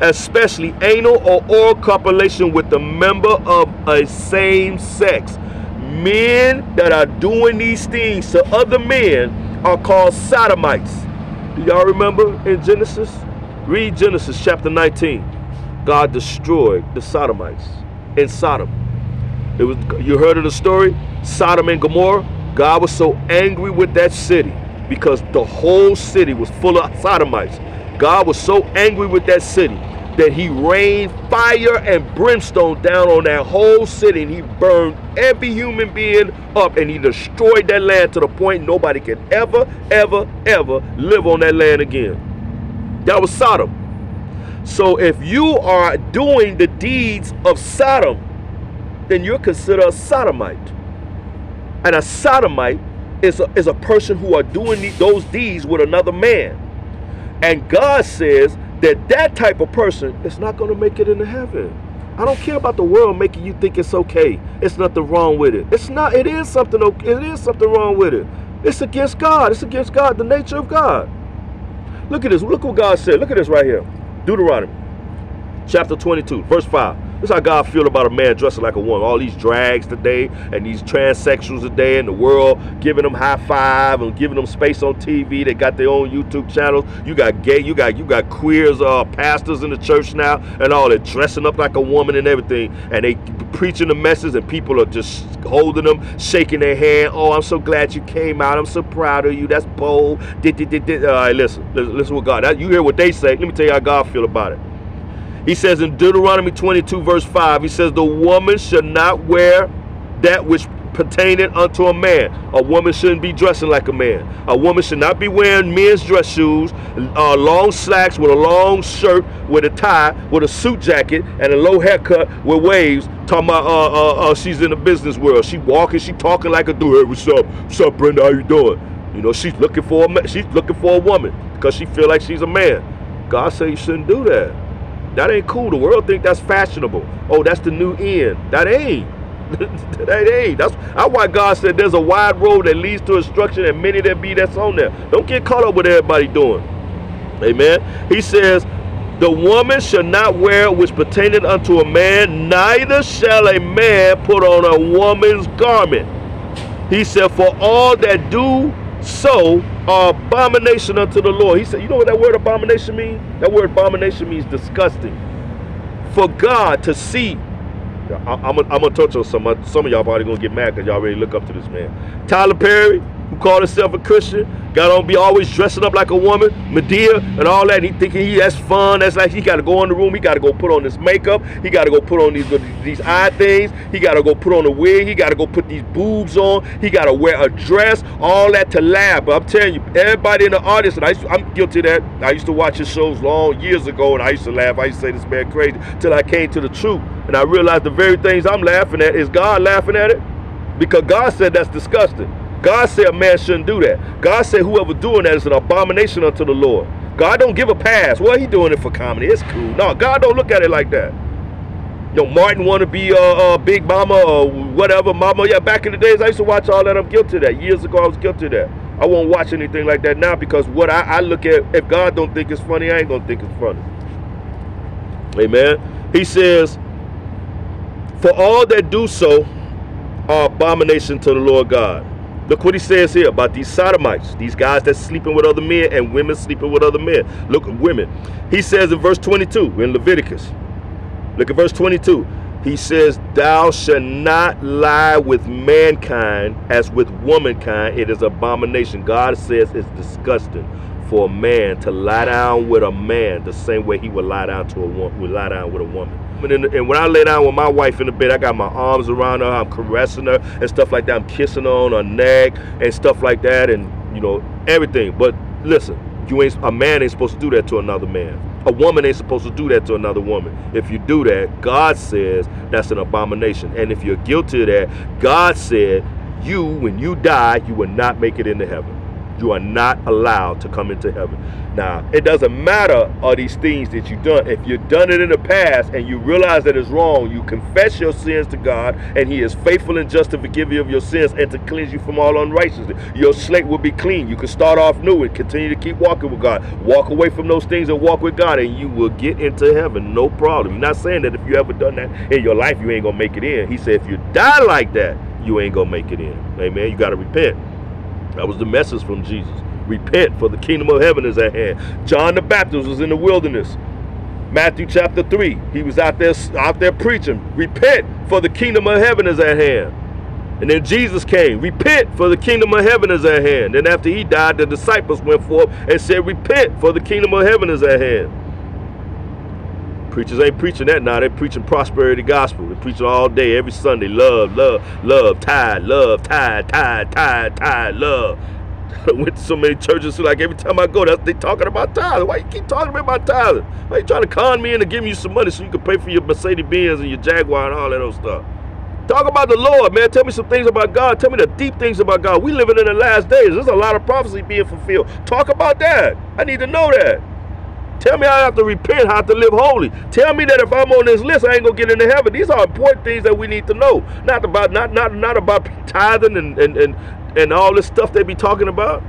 especially anal or oral copulation with a member of a same sex. Men that are doing these things to other men are called sodomites. Do y'all remember in Genesis? Read Genesis chapter 19. God destroyed the Sodomites in Sodom. It was you heard of the story? Sodom and Gomorrah. God was so angry with that city because the whole city was full of Sodomites. God was so angry with that city that he rained fire and brimstone down on that whole city and he burned every human being up and he destroyed that land to the point nobody can ever, ever, ever live on that land again. That was Sodom. So if you are doing the deeds of Sodom, then you're considered a sodomite. And a sodomite is a, is a person who are doing those deeds with another man. And God says that that type of person is not going to make it into heaven. I don't care about the world making you think it's okay. It's nothing wrong with it. It's not. It is something. It is something wrong with it. It's against God. It's against God, the nature of God. Look at this. Look what God said. Look at this right here. Deuteronomy, chapter 22, verse 5. This is how God feel about a man dressing like a woman. All these drags today and these transsexuals today in the world giving them high five and giving them space on TV. They got their own YouTube channels. You got gay, you got you got queers, uh, pastors in the church now and all that dressing up like a woman and everything. And they preaching the message and people are just holding them, shaking their hand. Oh, I'm so glad you came out. I'm so proud of you. That's bold. did did did All right, listen, listen, listen what God. You hear what they say. Let me tell you how God feel about it. He says in Deuteronomy 22, verse 5, he says, The woman should not wear that which pertaineth unto a man. A woman shouldn't be dressing like a man. A woman should not be wearing men's dress shoes, uh, long slacks with a long shirt with a tie, with a suit jacket, and a low haircut with waves. Talking about uh, uh, uh, she's in the business world. She walking, she talking like a dude. Hey, what's up? What's up, Brenda? How you doing? You know, she's looking for a man. she's looking for a woman because she feel like she's a man. God said you shouldn't do that. That ain't cool. The world think that's fashionable. Oh, that's the new end. That ain't. that ain't. That's, that's why God said there's a wide road that leads to instruction and many there be that's on there. Don't get caught up with everybody doing. Amen. He says, the woman shall not wear which pertaineth unto a man, neither shall a man put on a woman's garment. He said, for all that do so abomination unto the Lord. He said, you know what that word abomination means? That word abomination means disgusting. For God to see, I, am gonna touch on some. Some of y'all probably gonna get mad because y'all already look up to this man. Tyler Perry, who called himself a Christian, got on be always dressing up like a woman, Madea and all that. And he thinking he that's fun. That's like he got to go in the room. He got to go put on this makeup. He got to go put on these these eye things. He got to go put on a wig. He got to go put these boobs on. He got to wear a dress. All that to laugh. But I'm telling you, everybody in the audience, and I to, I'm guilty of that. I used to watch his shows long years ago, and I used to laugh. I used to say this man crazy till I came to the truth, and I realized the very things I'm laughing at is God laughing at it, because God said that's disgusting. God said a man shouldn't do that. God said whoever doing that is an abomination unto the Lord. God don't give a pass. Well, he doing it for comedy. It's cool. No, God don't look at it like that. You know, Martin want to be a uh, uh, Big Mama or whatever Mama. Yeah, back in the days, I used to watch all that. I'm guilty of that. Years ago, I was guilty of that. I won't watch anything like that now because what I, I look at, if God don't think it's funny, I ain't going to think it's funny. Amen. He says, for all that do so are abomination to the Lord God. Look what he says here about these sodomites, these guys that's sleeping with other men and women sleeping with other men. Look at women. He says in verse 22 in Leviticus. Look at verse 22. He says, Thou shalt not lie with mankind as with womankind. It is abomination. God says it's disgusting for a man to lie down with a man the same way he would lie down to a woman, would lie down with a woman. And when I lay down with my wife in the bed, I got my arms around her, I'm caressing her and stuff like that. I'm kissing her on her neck and stuff like that, and you know everything. But listen, you ain't a man ain't supposed to do that to another man. A woman ain't supposed to do that to another woman. If you do that, God says that's an abomination. And if you're guilty of that, God said you, when you die, you will not make it into heaven you are not allowed to come into heaven. Now, it doesn't matter all these things that you've done. If you've done it in the past and you realize that it's wrong, you confess your sins to God, and He is faithful and just to forgive you of your sins and to cleanse you from all unrighteousness. Your slate will be clean. You can start off new and continue to keep walking with God. Walk away from those things and walk with God, and you will get into heaven. No problem. He's not saying that if you ever done that in your life, you ain't gonna make it in. He said if you die like that, you ain't gonna make it in. Amen. You gotta repent. That was the message from Jesus. Repent, for the kingdom of heaven is at hand. John the Baptist was in the wilderness. Matthew chapter 3. He was out there out there preaching. Repent, for the kingdom of heaven is at hand. And then Jesus came. Repent, for the kingdom of heaven is at hand. And after he died, the disciples went forth and said, Repent, for the kingdom of heaven is at hand. Preachers ain't preaching that now. They're preaching prosperity gospel. They're preaching all day, every Sunday. Love, love, love, tide, love, tide, tide, tide, tide, love. I went to so many churches, so like every time I go, they talking about tithing. Why you keep talking about tithing? Why you trying to con me into giving you some money so you can pay for your Mercedes Benz and your Jaguar and all that old stuff? Talk about the Lord, man. Tell me some things about God. Tell me the deep things about God. We living in the last days. There's a lot of prophecy being fulfilled. Talk about that. I need to know that. Tell me I have to repent, how to live holy. Tell me that if I'm on this list, I ain't gonna get into heaven. These are important things that we need to know. Not about not not not about tithing and and and, and all this stuff they be talking about.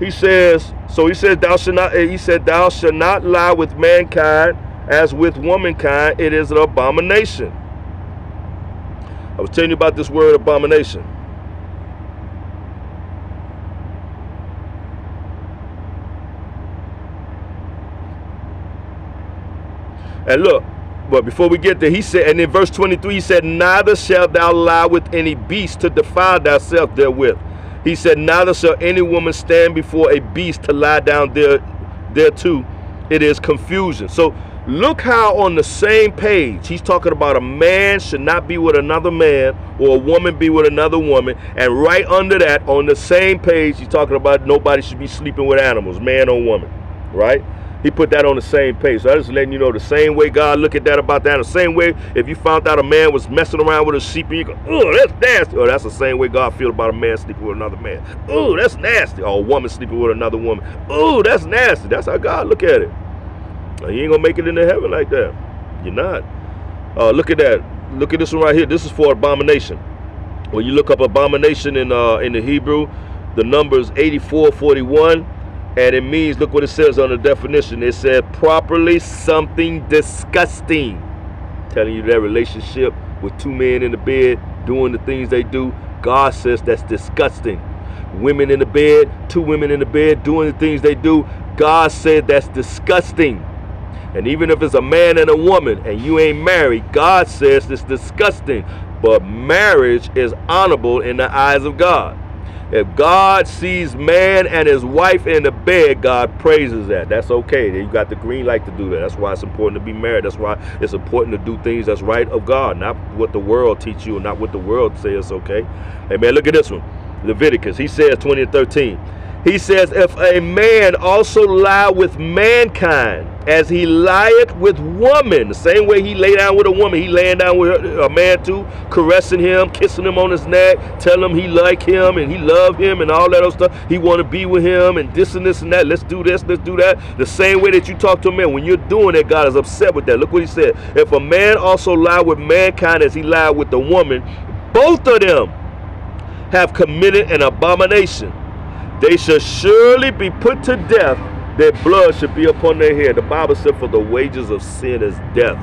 He says, so he says, thou shalt not, he said, thou shalt not lie with mankind as with womankind. It is an abomination. I was telling you about this word abomination. And look, but before we get there, he said, and in verse 23, he said, Neither shalt thou lie with any beast to defile thyself therewith. He said, Neither shall any woman stand before a beast to lie down there thereto. It is confusion. So look how on the same page he's talking about a man should not be with another man or a woman be with another woman. And right under that, on the same page, he's talking about nobody should be sleeping with animals, man or woman. Right? He put that on the same page. So I just letting you know the same way God look at that about that. The same way if you found out a man was messing around with a sheep and you go, oh, that's nasty. Or that's the same way God feel about a man sleeping with another man. Oh, that's nasty. Or a woman sleeping with another woman. Oh, that's nasty. That's how God look at it. You ain't gonna make it into heaven like that. You're not. Uh, look at that. Look at this one right here. This is for abomination. When you look up abomination in uh, in the Hebrew, the number is 8441 and it means, look what it says on the definition. It said properly something disgusting. Telling you that relationship with two men in the bed doing the things they do. God says that's disgusting. Women in the bed, two women in the bed doing the things they do. God said that's disgusting. And even if it's a man and a woman and you ain't married, God says it's disgusting. But marriage is honorable in the eyes of God. If God sees man and his wife in the bed, God praises that. That's okay. You got the green light to do that. That's why it's important to be married. That's why it's important to do things that's right of God, not what the world teach you, not what the world says okay. Man, look at this one. Leviticus. He says 20 and 13. He says, If a man also lie with mankind, as he lieth with woman, the same way he lay down with a woman, he laying down with a man too, caressing him, kissing him on his neck, telling him he like him and he love him and all that other stuff. He want to be with him and this and this and that. Let's do this, let's do that. The same way that you talk to a man, when you're doing that, God is upset with that. Look what he said. If a man also lie with mankind as he lied with the woman, both of them have committed an abomination they shall surely be put to death. Their blood should be upon their head. The Bible said, For the wages of sin is death.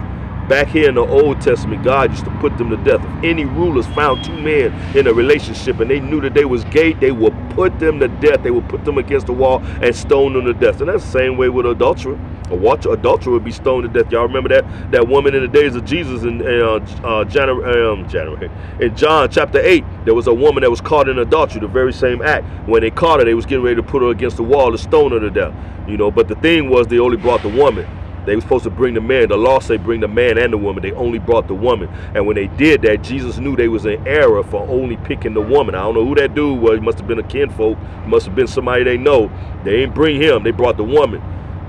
Back here in the Old Testament, God used to put them to death. If any rulers found two men in a relationship and they knew that they was gay, they would put them to death. They would put them against the wall and stone them to death. And that's the same way with adultery. A watch adulterer would be stoned to death. Y'all remember that that woman in the days of Jesus in, uh, uh, January, um, January, in John chapter eight, there was a woman that was caught in adultery, the very same act. When they caught her, they was getting ready to put her against the wall to stone her to death. You know, but the thing was, they only brought the woman. They were supposed to bring the man. The law say bring the man and the woman. They only brought the woman. And when they did that, Jesus knew they was in error for only picking the woman. I don't know who that dude was. He must have been a kinfolk. Must have been somebody they know. They didn't bring him. They brought the woman.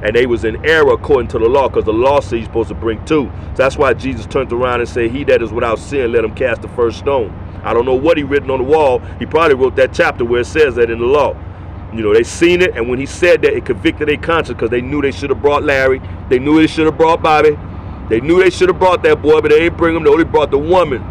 And they was in error according to the law because the law says you're supposed to bring two. So that's why Jesus turned around and said, he that is without sin, let him cast the first stone. I don't know what he written on the wall. He probably wrote that chapter where it says that in the law. You know, they seen it, and when he said that, it convicted their conscience because they knew they should have brought Larry. They knew they should have brought Bobby. They knew they should have brought that boy, but they ain't bring him. They only brought the woman.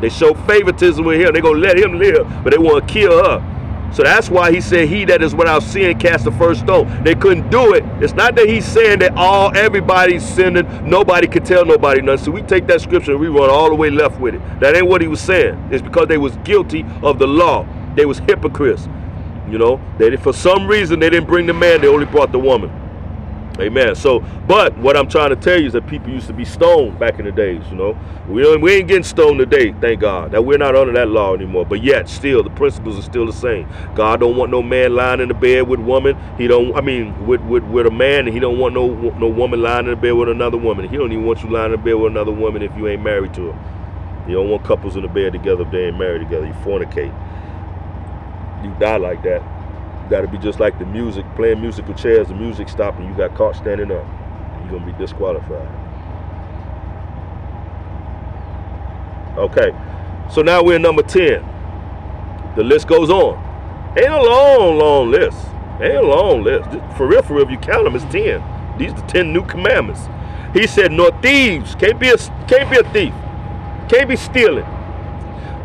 They show favoritism with him. They gonna let him live, but they want to kill her. So that's why he said, "He that is without sin cast the first stone." They couldn't do it. It's not that he's saying that all everybody's sinning. Nobody could tell nobody nothing. So we take that scripture and we run all the way left with it. That ain't what he was saying. It's because they was guilty of the law. They was hypocrites. You know, they for some reason they didn't bring the man, they only brought the woman. Amen. So, but what I'm trying to tell you is that people used to be stoned back in the days, you know. We, we ain't getting stoned today, thank God. That we're not under that law anymore. But yet, still, the principles are still the same. God don't want no man lying in the bed with woman. He don't, I mean, with, with, with a man, and he don't want no no woman lying in the bed with another woman. He don't even want you lying in the bed with another woman if you ain't married to her. You don't want couples in the bed together if they ain't married together. You fornicate you die like that. That'll be just like the music, playing musical chairs, the music stopped and you got caught standing up. You're gonna be disqualified. Okay, so now we're number 10. The list goes on. Ain't a long, long list. Ain't a long list. For real, for real, if you count them, it's 10. These are the 10 new commandments. He said, nor thieves. Can't be a, can't be a thief. Can't be stealing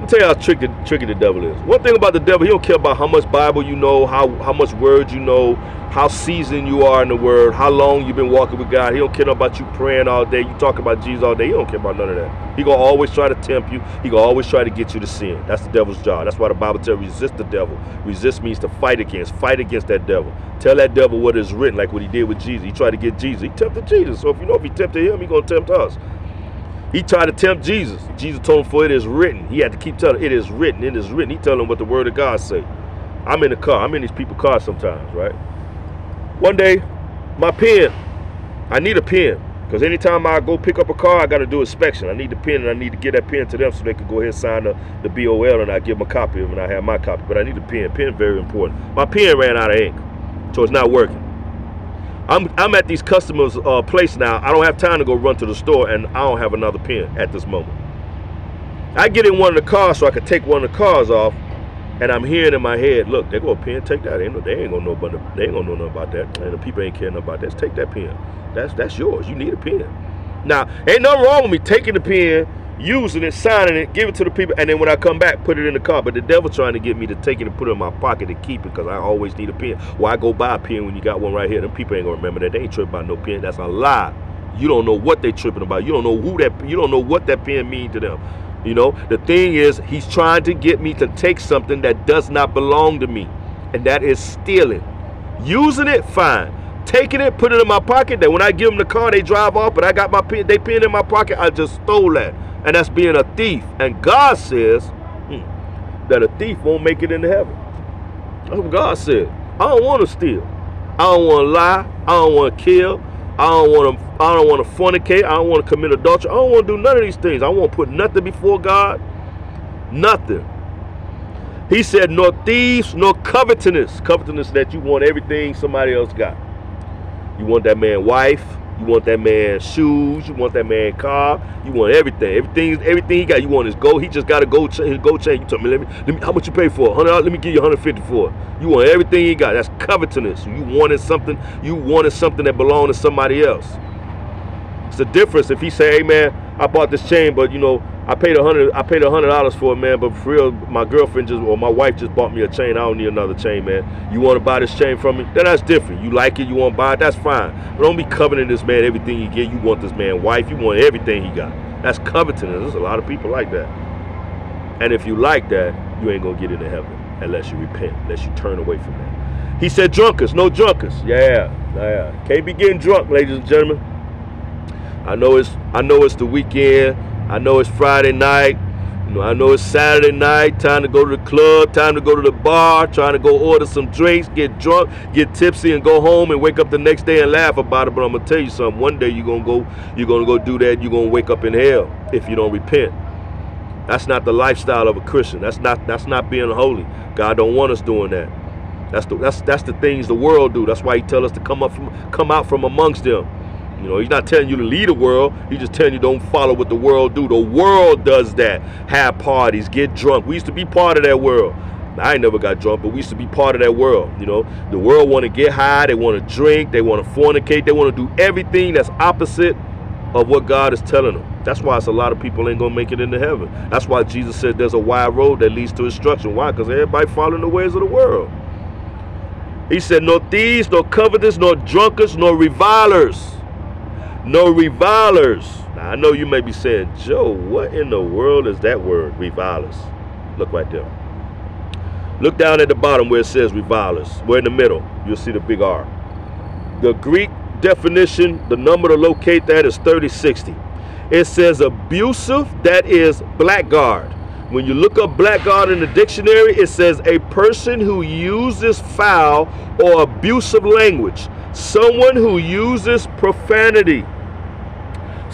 me tell you how tricky, tricky the devil is. One thing about the devil, he don't care about how much Bible you know, how, how much word you know, how seasoned you are in the word, how long you've been walking with God. He don't care about you praying all day, you talking about Jesus all day. He don't care about none of that. He gonna always try to tempt you. He gonna always try to get you to sin. That's the devil's job. That's why the Bible tells resist the devil. Resist means to fight against. Fight against that devil. Tell that devil what is written, like what he did with Jesus. He tried to get Jesus. He tempted Jesus. So if you know if he tempted him, he gonna tempt us. He tried to tempt Jesus. Jesus told him, for it is written. He had to keep telling, him, it is written, it is written. He telling him what the word of God say. I'm in the car. I'm in these people's cars sometimes, right? One day, my pen, I need a pen. Because anytime I go pick up a car, I got to do inspection. I need the pen and I need to get that pen to them so they can go ahead and sign the, the BOL and I give them a copy of and I have my copy. But I need a pen. Pen very important. My pen ran out of ink, so it's not working. I'm, I'm at these customers' uh, place now. I don't have time to go run to the store, and I don't have another pen at this moment. I get in one of the cars so I can take one of the cars off, and I'm hearing in my head, look, they go a pen, take that. They ain't, they ain't gonna know about they ain't gonna know nothing about that, and the people ain't caring about that. take that pen. That's that's yours. You need a pen. Now, ain't nothing wrong with me taking the pen using it, signing it, give it to the people, and then when I come back, put it in the car. But the devil trying to get me to take it and put it in my pocket to keep it because I always need a pen. Why go buy a pen when you got one right here? Them people ain't gonna remember that. They ain't tripping about no pen. That's a lie. You don't know what they tripping about. You don't know who that. You don't know what that pen mean to them. You know. The thing is, he's trying to get me to take something that does not belong to me, and that is stealing. Using it, fine taking it, put it in my pocket. That when I give them the car, they drive off, but I got my pen, they pen in my pocket. I just stole that and that's being a thief. And God says hmm, that a thief won't make it into heaven. That's what God said. I don't want to steal. I don't want to lie. I don't want to kill. I don't want to. I don't want to fornicate. I don't want to commit adultery. I don't want to do none of these things. I won't put nothing before God. Nothing. He said, nor thieves, nor covetousness. Covetousness that you want everything somebody else got. You want that man wife. You want that man shoes. You want that man car. You want everything. Everything, everything he got. You want his gold. He just got a gold chain. His gold chain. You told me, let me, let me, how much you pay for? Hundred. Let me give you 150 for it. You want everything he got. That's covetousness. You wanted something. You wanted something that belonged to somebody else. It's the difference if he say, hey man, I bought this chain, but you know, I paid a hundred. I paid a hundred dollars for it, man. But for real, my girlfriend just or my wife just bought me a chain. I don't need another chain, man. You want to buy this chain from me? Then that's different. You like it, you want to buy it, that's fine. But don't be coveting this man everything you get. You want this man wife. You want everything he got. That's coveting. There's a lot of people like that. And if you like that, you ain't gonna get into heaven unless you repent, unless you turn away from that. He said, drunkards, no drunkards. Yeah, yeah. Can't be getting drunk, ladies and gentlemen. I know it's I know it's the weekend. I know it's Friday night. You know, I know it's Saturday night. Time to go to the club. Time to go to the bar. Trying to go order some drinks, get drunk, get tipsy, and go home and wake up the next day and laugh about it. But I'm gonna tell you something. One day you're gonna go. You're gonna go do that. You're gonna wake up in hell if you don't repent. That's not the lifestyle of a Christian. That's not that's not being holy. God don't want us doing that. That's the that's that's the things the world do. That's why He tell us to come up from come out from amongst them. You know, he's not telling you to lead the world. He's just telling you don't follow what the world do. The world does that. Have parties, get drunk. We used to be part of that world. I never got drunk, but we used to be part of that world. You know, the world want to get high. They want to drink. They want to fornicate. They want to do everything that's opposite of what God is telling them. That's why it's a lot of people ain't gonna make it into heaven. That's why Jesus said there's a wide road that leads to destruction. Why? Because everybody following the ways of the world. He said, "No thieves, no covetous, no drunkards, no revilers." No revilers. Now, I know you may be saying, Joe, what in the world is that word, revilers? Look right there. Look down at the bottom where it says revilers. We're in the middle. You'll see the big R. The Greek definition, the number to locate that is 3060. It says abusive, that is blackguard. When you look up blackguard in the dictionary, it says a person who uses foul or abusive language. Someone who uses profanity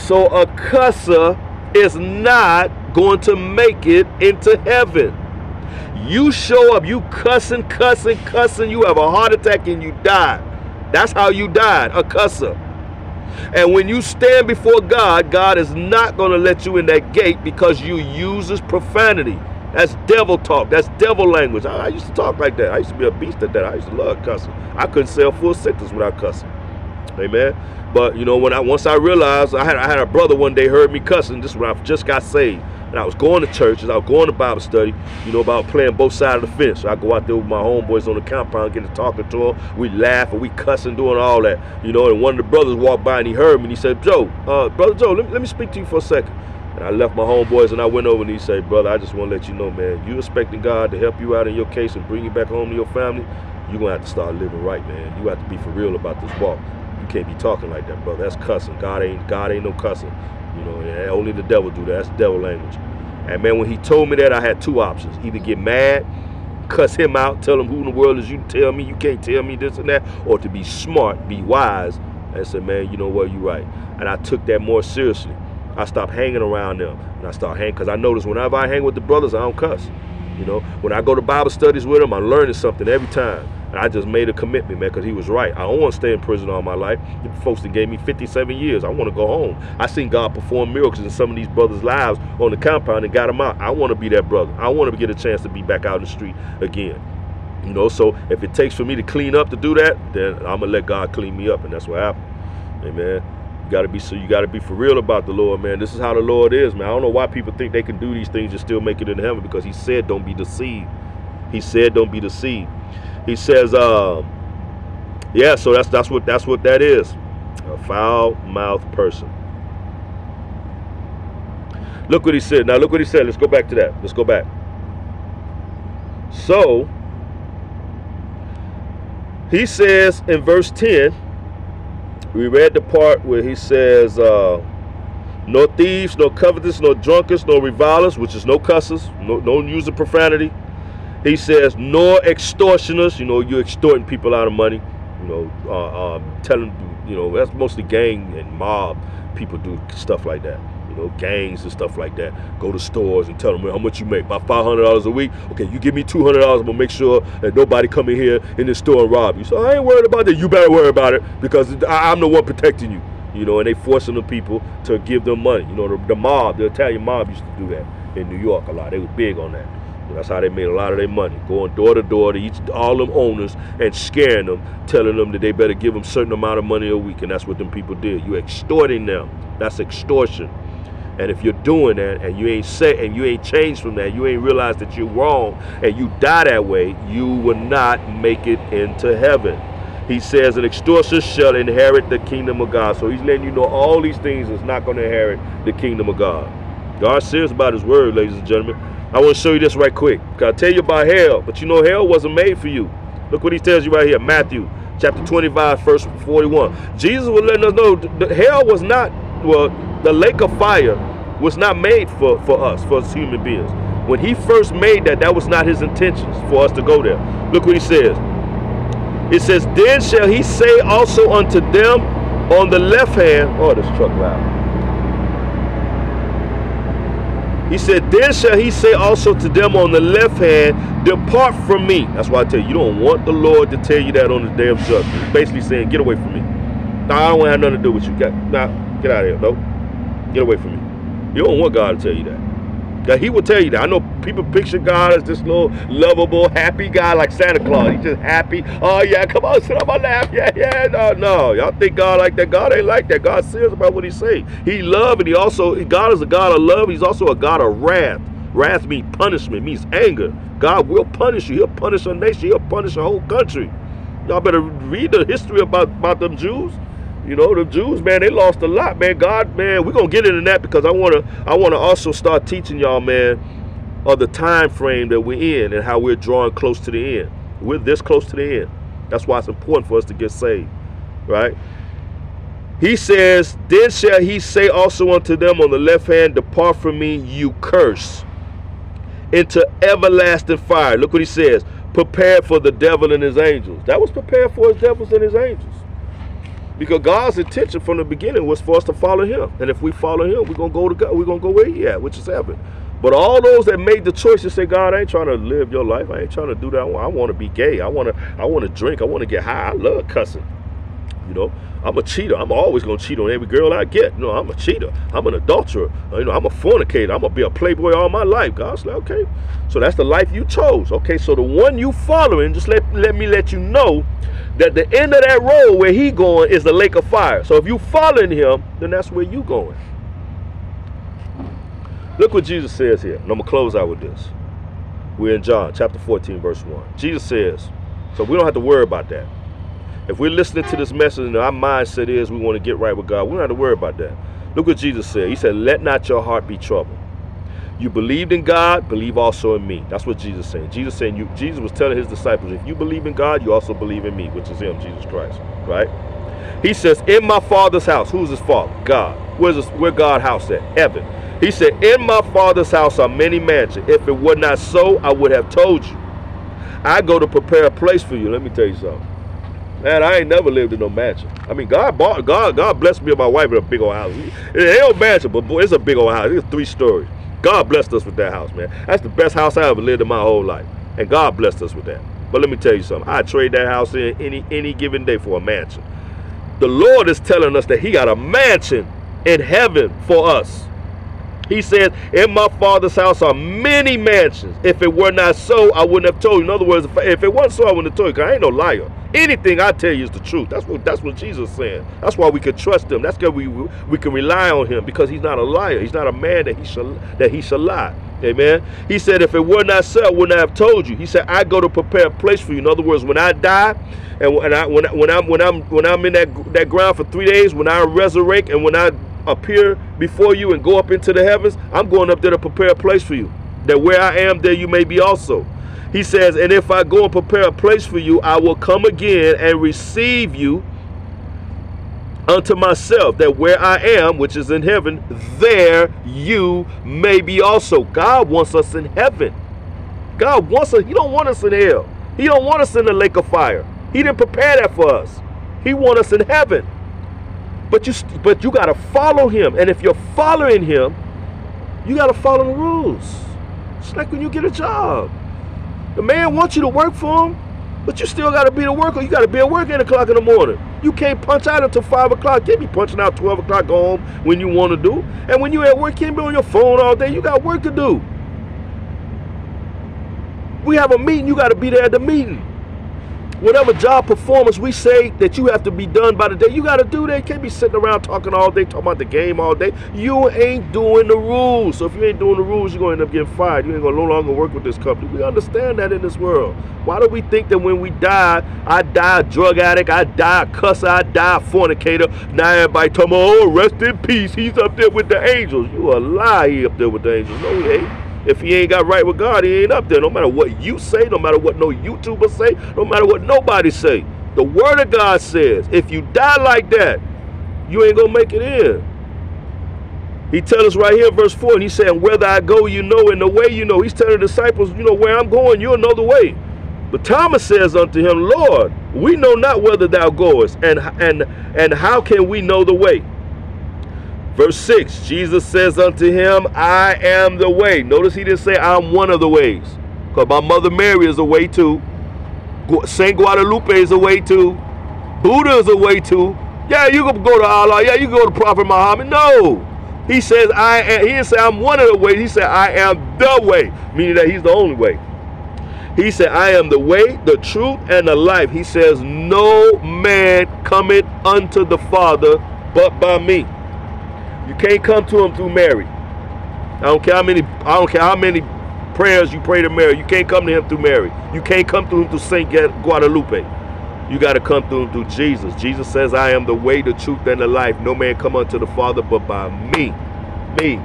so a cusser is not going to make it into heaven. You show up, you cussing, cussing, cussing, you have a heart attack and you die. That's how you died, a cusser. And when you stand before God, God is not going to let you in that gate because you uses profanity. That's devil talk. That's devil language. I, I, used to talk like that. I used to be a beast at that. I used to love cussing. I couldn't say a full sentence without cussing. Amen. But you know, when I once I realized I had I had a brother one day heard me cussing. This when I just got saved, and I was going to church, and I was going to Bible study. You know about playing both sides of the fence. So I go out there with my homeboys on the compound, get to talking to them. We laugh and we cussing, doing all that. You know, and one of the brothers walked by and he heard me and he said, "Joe, uh, brother Joe, let me, let me speak to you for a second. And I left my homeboys and I went over and he said, brother, I just want to let you know, man, you expecting God to help you out in your case and bring you back home to your family, you're going to have to start living right, man. You have to be for real about this walk can't be talking like that, brother. That's cussing. God ain't God ain't no cussing. You know, only the devil do that. That's devil language. And man, when he told me that, I had two options: either get mad, cuss him out, tell him who in the world is you tell me you can't tell me this and that, or to be smart, be wise, and say, man, you know what, you right. And I took that more seriously. I stopped hanging around them, and I started hanging because I noticed whenever I hang with the brothers, I don't cuss. You know, when I go to Bible studies with them, I'm learning something every time. And I just made a commitment, man, because he was right. I don't want to stay in prison all my life. The folks that gave me 57 years. I want to go home. I seen God perform miracles in some of these brothers' lives on the compound and got them out. I want to be that brother. I want to get a chance to be back out in the street again. You know, so if it takes for me to clean up to do that, then I'm gonna let God clean me up, and that's what happened. Amen. You gotta be so you gotta be for real about the Lord, man. This is how the Lord is, man. I don't know why people think they can do these things and still make it in heaven because He said, "Don't be deceived." He said, "Don't be deceived." He says, uh, yeah, so that's that's what that's what that is. A foul mouthed person. Look what he said. Now look what he said. Let's go back to that. Let's go back. So he says in verse 10, we read the part where he says, uh, no thieves, no covetous, no drunkards, no revilers, which is no cusses, no, no use of profanity, he says, nor extortioners, you know, you're extorting people out of money, you know, uh, um, telling, you know, that's mostly gang and mob people do stuff like that. You know, gangs and stuff like that. Go to stores and tell them how much you make. About five hundred dollars a week. Okay, you give me two hundred dollars. I'm gonna make sure that nobody come in here in this store and rob you. So I ain't worried about that. You better worry about it because I'm the one protecting you. You know, and they forcing the people to give them money. You know, the, the mob, the Italian mob used to do that in New York a lot. They was big on that. That's how they made a lot of their money, going door to door to each all them owners and scaring them, telling them that they better give them certain amount of money a week, and that's what them people did. You extorting them. That's extortion. And if you're doing that and you ain't set and you ain't changed from that, you ain't realized that you're wrong and you die that way, you will not make it into heaven. He says an extortioner shall inherit the kingdom of God. So he's letting you know all these things is not going to inherit the kingdom of God. God says about his word, ladies and gentlemen. I want to show you this right quick. I'll tell you about hell, but you know hell wasn't made for you. Look what he tells you right here, Matthew chapter 25, verse 41. Jesus was letting us know that hell was not, well, the lake of fire was not made for, for us, for us human beings. When he first made that, that was not his intentions for us to go there. Look what he says. It says, Then shall he say also unto them on the left hand, oh, this truck loud. He said, Then shall he say also to them on the left hand, Depart from me. That's why I tell you, you don't want the Lord to tell you that on the day of judgment. Basically saying, Get away from me. Now, I don't want to have nothing to do with you. Now, get out of here. Nope. Get away from me. You don't want God to tell you that. That he will tell you that. I know people picture God as this little lovable, happy guy like Santa Claus. He's just happy. Oh yeah, come on, sit on my lap. Yeah, yeah. No, no. Y'all think God like that. God ain't like that. God serious about what he say. He love and he also God is a God of love. He's also a God of wrath. Wrath means punishment, means anger. God will punish you. He'll punish a nation. He'll punish a whole country. Y'all better read the history about, about them Jews. You know, the Jews, man, they lost a lot, man. God, man, we're gonna get into that because I wanna I wanna also start teaching y'all, man, of the time frame that we're in and how we're drawing close to the end. We're this close to the end. That's why it's important for us to get saved. Right? He says, Then shall he say also unto them on the left hand, Depart from me, you curse, into everlasting fire. Look what he says. Prepared for the devil and his angels. That was prepared for his devils and his angels. Because God's intention from the beginning was for us to follow him. And if we follow him, we're gonna go to God, we're gonna go where he at, which is heaven. But all those that made the choice to say, God, I ain't trying to live your life. I ain't trying to do that. I want to be gay. I want to I want to drink. I want to get high. I love cussing. You know, I'm a cheater. I'm always gonna cheat on every girl I get. You know, I'm a cheater. I'm an adulterer. Uh, you know, I'm a fornicator. I'm gonna be a playboy all my life. God's like, okay. So that's the life you chose. Okay, so the one you following, just let let me let you know that the end of that road where he going is the lake of fire. So if you following him, then that's where you going. Look what Jesus says here. And I'm to close out with this. We're in John chapter 14, verse 1. Jesus says, so we don't have to worry about that. If we're listening to this message and our mindset is we want to get right with God, we don't have to worry about that. Look what Jesus said. He said, Let not your heart be troubled. You believed in God, believe also in me. That's what Jesus saying. Jesus saying you Jesus was telling his disciples, if you believe in God, you also believe in me, which is him, Jesus Christ. Right? He says, In my father's house. Who's his father? God. Where's where God house at? Heaven. He said, In my father's house are many mansions. If it were not so, I would have told you. I go to prepare a place for you. Let me tell you something. Man, I ain't never lived in no mansion. I mean, God bought, God, God blessed me and my wife with a big old house. It ain't no mansion, but boy, it's a big old house. It's three stories. God blessed us with that house, man. That's the best house I ever lived in my whole life. And God blessed us with that. But let me tell you something. I'd trade that house in any any given day for a mansion. The Lord is telling us that he got a mansion in heaven for us. He says, In my father's house are many mansions. If it were not so, I wouldn't have told you. In other words, if it wasn't so, I wouldn't have told you. Because I ain't no liar. Anything I tell you is the truth. That's what that's what Jesus saying. That's why we can trust him. That's because we we can rely on him because he's not a liar. He's not a man that he shall that he shall lie. Amen. He said, if it were not so, I wouldn't have told you. He said, I go to prepare a place for you. In other words, when I die, and when I when, when I'm when I'm when I'm in that that ground for three days, when I resurrect, and when I appear before you and go up into the heavens, I'm going up there to prepare a place for you. That where I am, there you may be also. He says, and if I go and prepare a place for you, I will come again and receive you unto myself, that where I am, which is in heaven, there you may be also. God wants us in heaven. God wants us. He don't want us in hell. He don't want us in the lake of fire. He didn't prepare that for us. He wants us in heaven. But you but you got to follow him. And if you're following him, you got to follow the rules. It's like when you get a job. The man wants you to work for him, but you still got to be the worker. You got to be at work at 8 o'clock in the morning. You can't punch out until 5 o'clock. Can't be punching out 12 o'clock, home when you want to do. And when you're at work, can't be on your phone all day. You got work to do. We have a meeting, you got to be there at the meeting whatever job performance we say that you have to be done by the day, you got to do that. You can't be sitting around talking all day, talking about the game all day. You ain't doing the rules. So if you ain't doing the rules, you're going to end up getting fired. You ain't going to no longer work with this company. We understand that in this world. Why do we think that when we die, I die a drug addict, I die a cuss, I die a fornicator. Now everybody talking, oh, rest in peace. He's up there with the angels. You a lie. He up there with the angels. No, he ain't. If he ain't got right with God, he ain't up there. No matter what you say, no matter what no YouTuber say, no matter what nobody say. The word of God says, if you die like that, you ain't gonna make it in. He tells us right here, verse 4, and he's saying, Whether I go, you know, and the way you know. He's telling the disciples, you know, where I'm going, you'll know the way. But Thomas says unto him, Lord, we know not whether thou goest, and and and how can we know the way? Verse 6 Jesus says unto him, I am the way. Notice he didn't say, I'm one of the ways. Because my mother Mary is a way too. St. Guadalupe is a way too. Buddha is a way too. Yeah, you can go to Allah. Yeah, you can go to Prophet Muhammad. No. He says, I am, he didn't say I'm one of the ways. He said, I am the way, meaning that he's the only way. He said, I am the way, the truth, and the life. He says, No man cometh unto the Father but by me. You can't come to him through Mary. I don't care how many I don't care how many prayers you pray to Mary. You can't come to him through Mary. You can't come to him through Saint Guadalupe. You got to come through him through Jesus. Jesus says, I am the way, the truth, and the life. No man come unto the Father but by me. Me.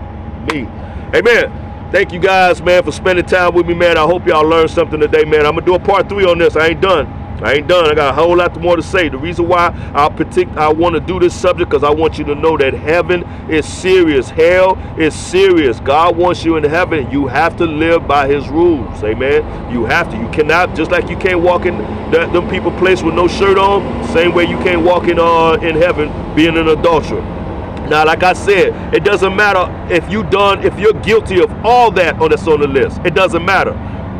Me. Amen. Thank you guys, man, for spending time with me, man. I hope y'all learned something today, man. I'm to do a part three on this. I ain't done. I ain't done. I got a whole lot more to say. The reason why I partic- I want to do this subject because I want you to know that heaven is serious. Hell is serious. God wants you in heaven. You have to live by His rules. Amen. You have to. You cannot just like you can't walk in that them people place with no shirt on. Same way you can't walk in uh in heaven being an adulterer. Now, like I said, it doesn't matter if you done if you're guilty of all that on that's on the list. It doesn't matter.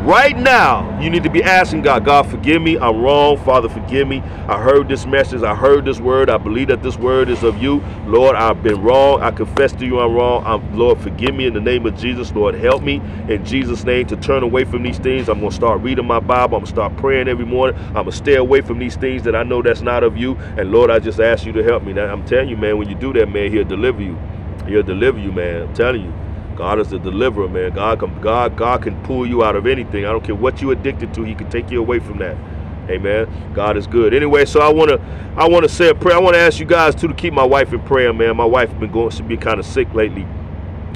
Right now, you need to be asking God, God, forgive me. I'm wrong. Father, forgive me. I heard this message. I heard this word. I believe that this word is of you. Lord, I've been wrong. I confess to you I'm wrong. I'm, Lord, forgive me in the name of Jesus. Lord, help me in Jesus' name to turn away from these things. I'm going to start reading my Bible. I'm going to start praying every morning. I'm going to stay away from these things that I know that's not of you. And Lord, I just ask you to help me. Now, I'm telling you, man, when you do that, man, he'll deliver you. He'll deliver you, man. I'm telling you. God is the deliverer, man. God can God God can pull you out of anything. I don't care what you're addicted to. He can take you away from that. Amen. God is good. Anyway, so I wanna I wanna say a prayer. I wanna ask you guys too to keep my wife in prayer, man. My wife been going she been kind of sick lately.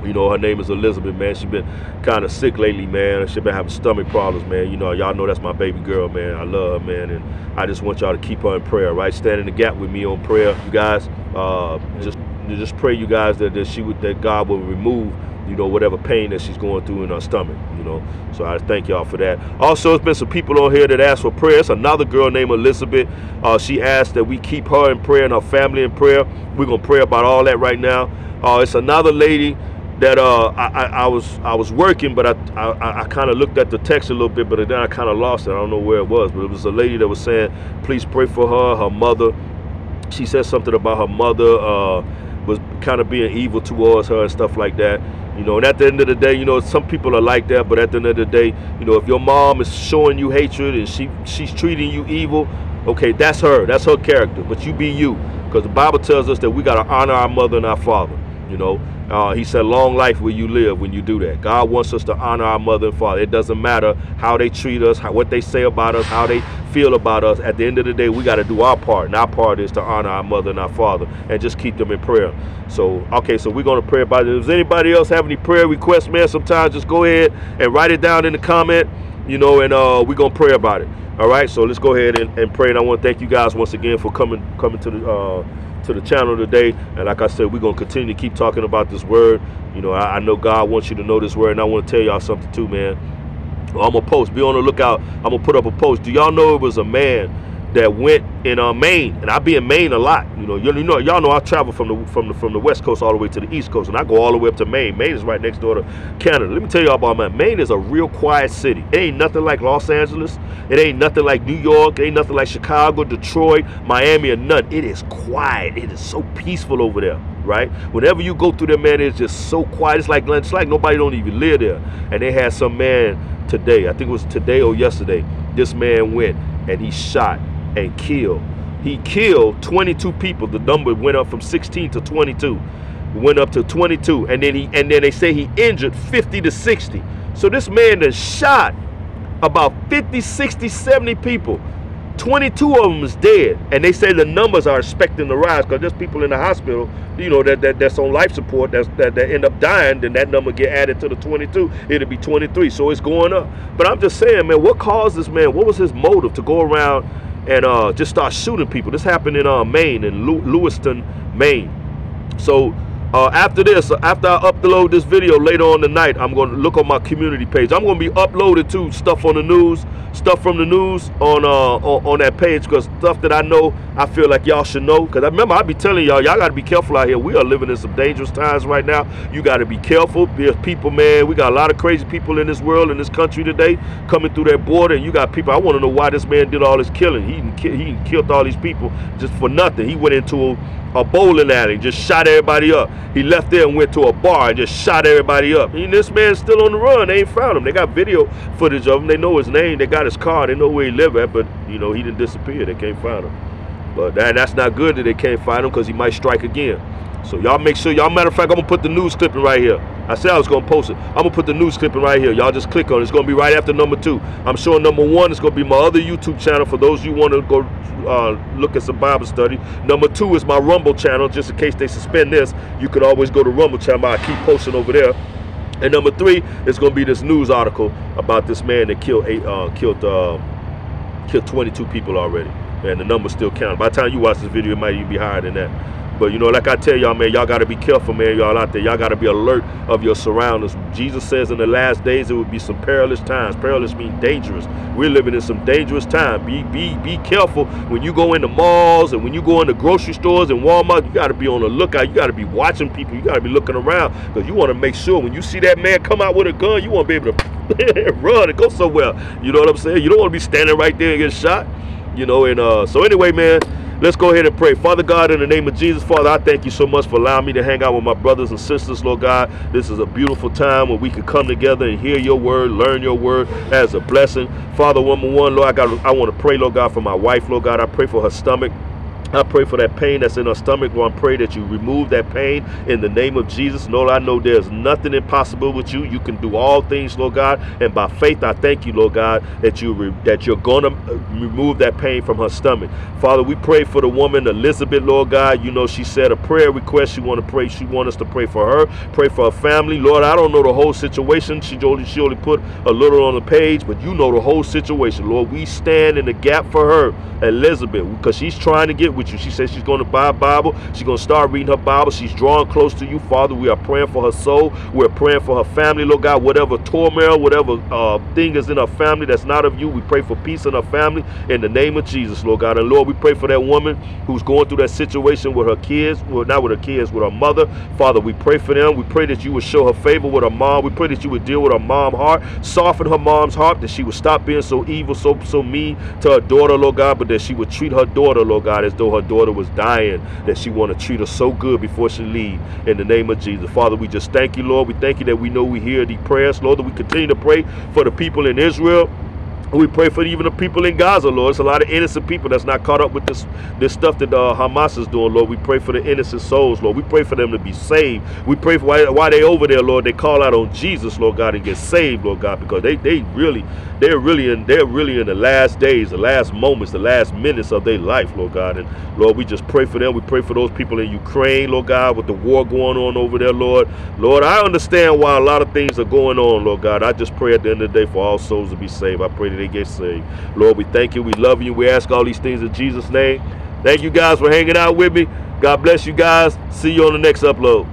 You know, her name is Elizabeth, man. She been kind of sick lately, man. She been having stomach problems, man. You know, y'all know that's my baby girl, man. I love her, man, and I just want y'all to keep her in prayer, right? Stand in the gap with me on prayer, you guys. Uh, just just pray, you guys, that, that she would that God will remove you know, whatever pain that she's going through in her stomach, you know. So I thank y'all for that. Also, there's been some people on here that asked for prayers. Another girl named Elizabeth. Uh, she asked that we keep her in prayer and her family in prayer. We're gonna pray about all that right now. Uh, it's another lady that uh, I, I, was I was working, but I I, I kind of looked at the text a little bit, but then I kind of lost it. I don't know where it was, but it was a lady that was saying, please pray for her, her mother. She said something about her mother uh, was kind of being evil towards her and stuff like that. You know, and at the end of the day, you know, some people are like that, but at the end of the day, you know, if your mom is showing you hatred and she she's treating you evil, okay, that's her. That's her character. But you be you. Because the Bible tells us that we got to honor our mother and our father. You know, uh, he said, long life will you live when you do that. God wants us to honor our mother and father. It doesn't matter how they treat us, how, what they say about us, how they feel about us. At the end of the day, we got to do our part. And our part is to honor our mother and our father and just keep them in prayer. So, okay, so we're going to pray about it. Does anybody else have any prayer requests, man? Sometimes just go ahead and write it down in the comment, you know, and uh, we're going to pray about it. All right, so let's go ahead and, and pray. And I want to thank you guys once again for coming coming to the uh, to the channel today. And like I said, we're gonna continue to keep talking about this word. You know, I, I know God wants you to know this word, and I want to tell y'all something too, man. I'm gonna post. Be on the lookout. I'm gonna put up a post. Do y'all know it was a man that went in uh, Maine, and I be in Maine a lot. You know, you, you know, y'all know I travel from the from the from the West Coast all the way to the East Coast, and I go all the way up to Maine. Maine is right next door to Canada. Let me tell y'all about Maine. Maine is a real quiet city. It ain't nothing like Los Angeles. It ain't nothing like New York. It ain't nothing like Chicago, Detroit, Miami, or none. It is quiet. It is so peaceful over there. Right? Whenever you go through there, man, it's just so quiet. It's like it's like nobody don't even live there. And they had some man today. I think it was today or yesterday. This man went and he shot and killed. He killed 22 people. The number went up from 16 to 22. Went up to 22, and then he and then they say he injured 50 to 60. So this man has shot about 50, 60, 70 people. 22 of them is dead, and they say the numbers are expecting to rise because there's people in the hospital, you know, that, that that's on life support that's, that that end up dying. Then that number get added to the 22. It'll be 23, so it's going up. But I'm just saying, man, what caused this man? What was his motive to go around and uh, just start shooting people. This happened in uh, Maine, in Lewiston, Maine. So uh, after this, after I upload this video later on tonight, I'm going to look on my community page. I'm going to be uploaded to stuff on the news, stuff from the news on uh, on, on that page because stuff that I know, I feel like y'all should know. Because I remember I be telling y'all, y'all got to be careful out here. We are living in some dangerous times right now. You got to be careful. There's people, man. We got a lot of crazy people in this world, in this country today, coming through that border. And you got people. I want to know why this man did all this killing. He he killed all these people just for nothing. He went into a a bowling alley, just shot everybody up. He left there and went to a bar and just shot everybody up. And this man's still on the run. They ain't found him. They got video footage of him. They know his name. They got his car. They know where he live at. But you know he didn't disappear. They can't find him. But that, that's not good that they can't find him because he might strike again. So y'all make sure, y'all matter of fact, I'm gonna put the news clipping right here. I said I was gonna post it. I'm gonna put the news clipping right here. Y'all just click on it. It's gonna be right after number two. I'm showing number one. It's gonna be my other YouTube channel for those you want to go uh, look at some Bible study. Number two is my Rumble channel. Just in case they suspend this, you could always go to Rumble channel. I keep posting over there. And number three is gonna be this news article about this man that killed eight, uh, killed uh, killed 22 people already, and the number's still counting. By the time you watch this video, it might even be higher than that. But you know, like I tell y'all, man, y'all got to be careful, man. Y'all out there, y'all got to be alert of your surroundings. Jesus says in the last days it would be some perilous times. Perilous mean dangerous. We're living in some dangerous time. Be be be careful when you go into malls and when you go into grocery stores and Walmart. You got to be on the lookout. You got to be watching people. You got to be looking around because you want to make sure when you see that man come out with a gun, you want to be able to run and go somewhere. You know what I'm saying? You don't want to be standing right there and get shot. You know, and uh, so anyway, man. Let's go ahead and pray. Father God, in the name of Jesus, Father, I thank you so much for allowing me to hang out with my brothers and sisters, Lord God. This is a beautiful time when we can come together and hear your word, learn your word as a blessing. Father, number one, Lord, I got I want to pray, Lord God, for my wife, Lord God. I pray for her stomach. I pray for that pain that's in her stomach. Lord, I pray that you remove that pain in the name of Jesus. Lord, I know there's nothing impossible with you. You can do all things, Lord God. And by faith, I thank you, Lord God, that you re- that you're going to uh, remove that pain from her stomach. Father, we pray for the woman Elizabeth, Lord God. You know she said a prayer request. She want to pray. She want us to pray for her. Pray for her family, Lord. I don't know the whole situation. She only she only put a little on the page, but you know the whole situation, Lord. We stand in the gap for her, Elizabeth, because she's trying to get with you. She says she's going to buy a Bible. She's going to start reading her Bible. She's drawing close to you, Father. We are praying for her soul. We're praying for her family, Lord God. Whatever turmoil, whatever uh, thing is in her family that's not of you, we pray for peace in her family in the name of Jesus, Lord God. And Lord, we pray for that woman who's going through that situation with her kids, well, not with her kids, with her mother. Father, we pray for them. We pray that you would show her favor with her mom. We pray that you would deal with her mom heart, soften her mom's heart, that she would stop being so evil, so so mean to her daughter, Lord God, but that she would treat her daughter, Lord God, as though her daughter was dying, that she want to treat her so good before she leave. In the name of Jesus. Father, we just thank you, Lord. We thank you that we know we hear the prayers, Lord, that we continue to pray for the people in Israel. We pray for even the people in Gaza, Lord. It's a lot of innocent people that's not caught up with this this stuff that uh, Hamas is doing, Lord. We pray for the innocent souls, Lord. We pray for them to be saved. We pray for why, why they over there, Lord. They call out on Jesus, Lord God, and get saved, Lord God, because they they really they're really in they're really in the last days, the last moments, the last minutes of their life, Lord God. And Lord, we just pray for them. We pray for those people in Ukraine, Lord God, with the war going on over there, Lord. Lord, I understand why a lot of things are going on, Lord God. I just pray at the end of the day for all souls to be saved. I pray that they get saved. Lord, we thank you. We love you. We ask all these things in Jesus' name. Thank you guys for hanging out with me. God bless you guys. See you on the next upload.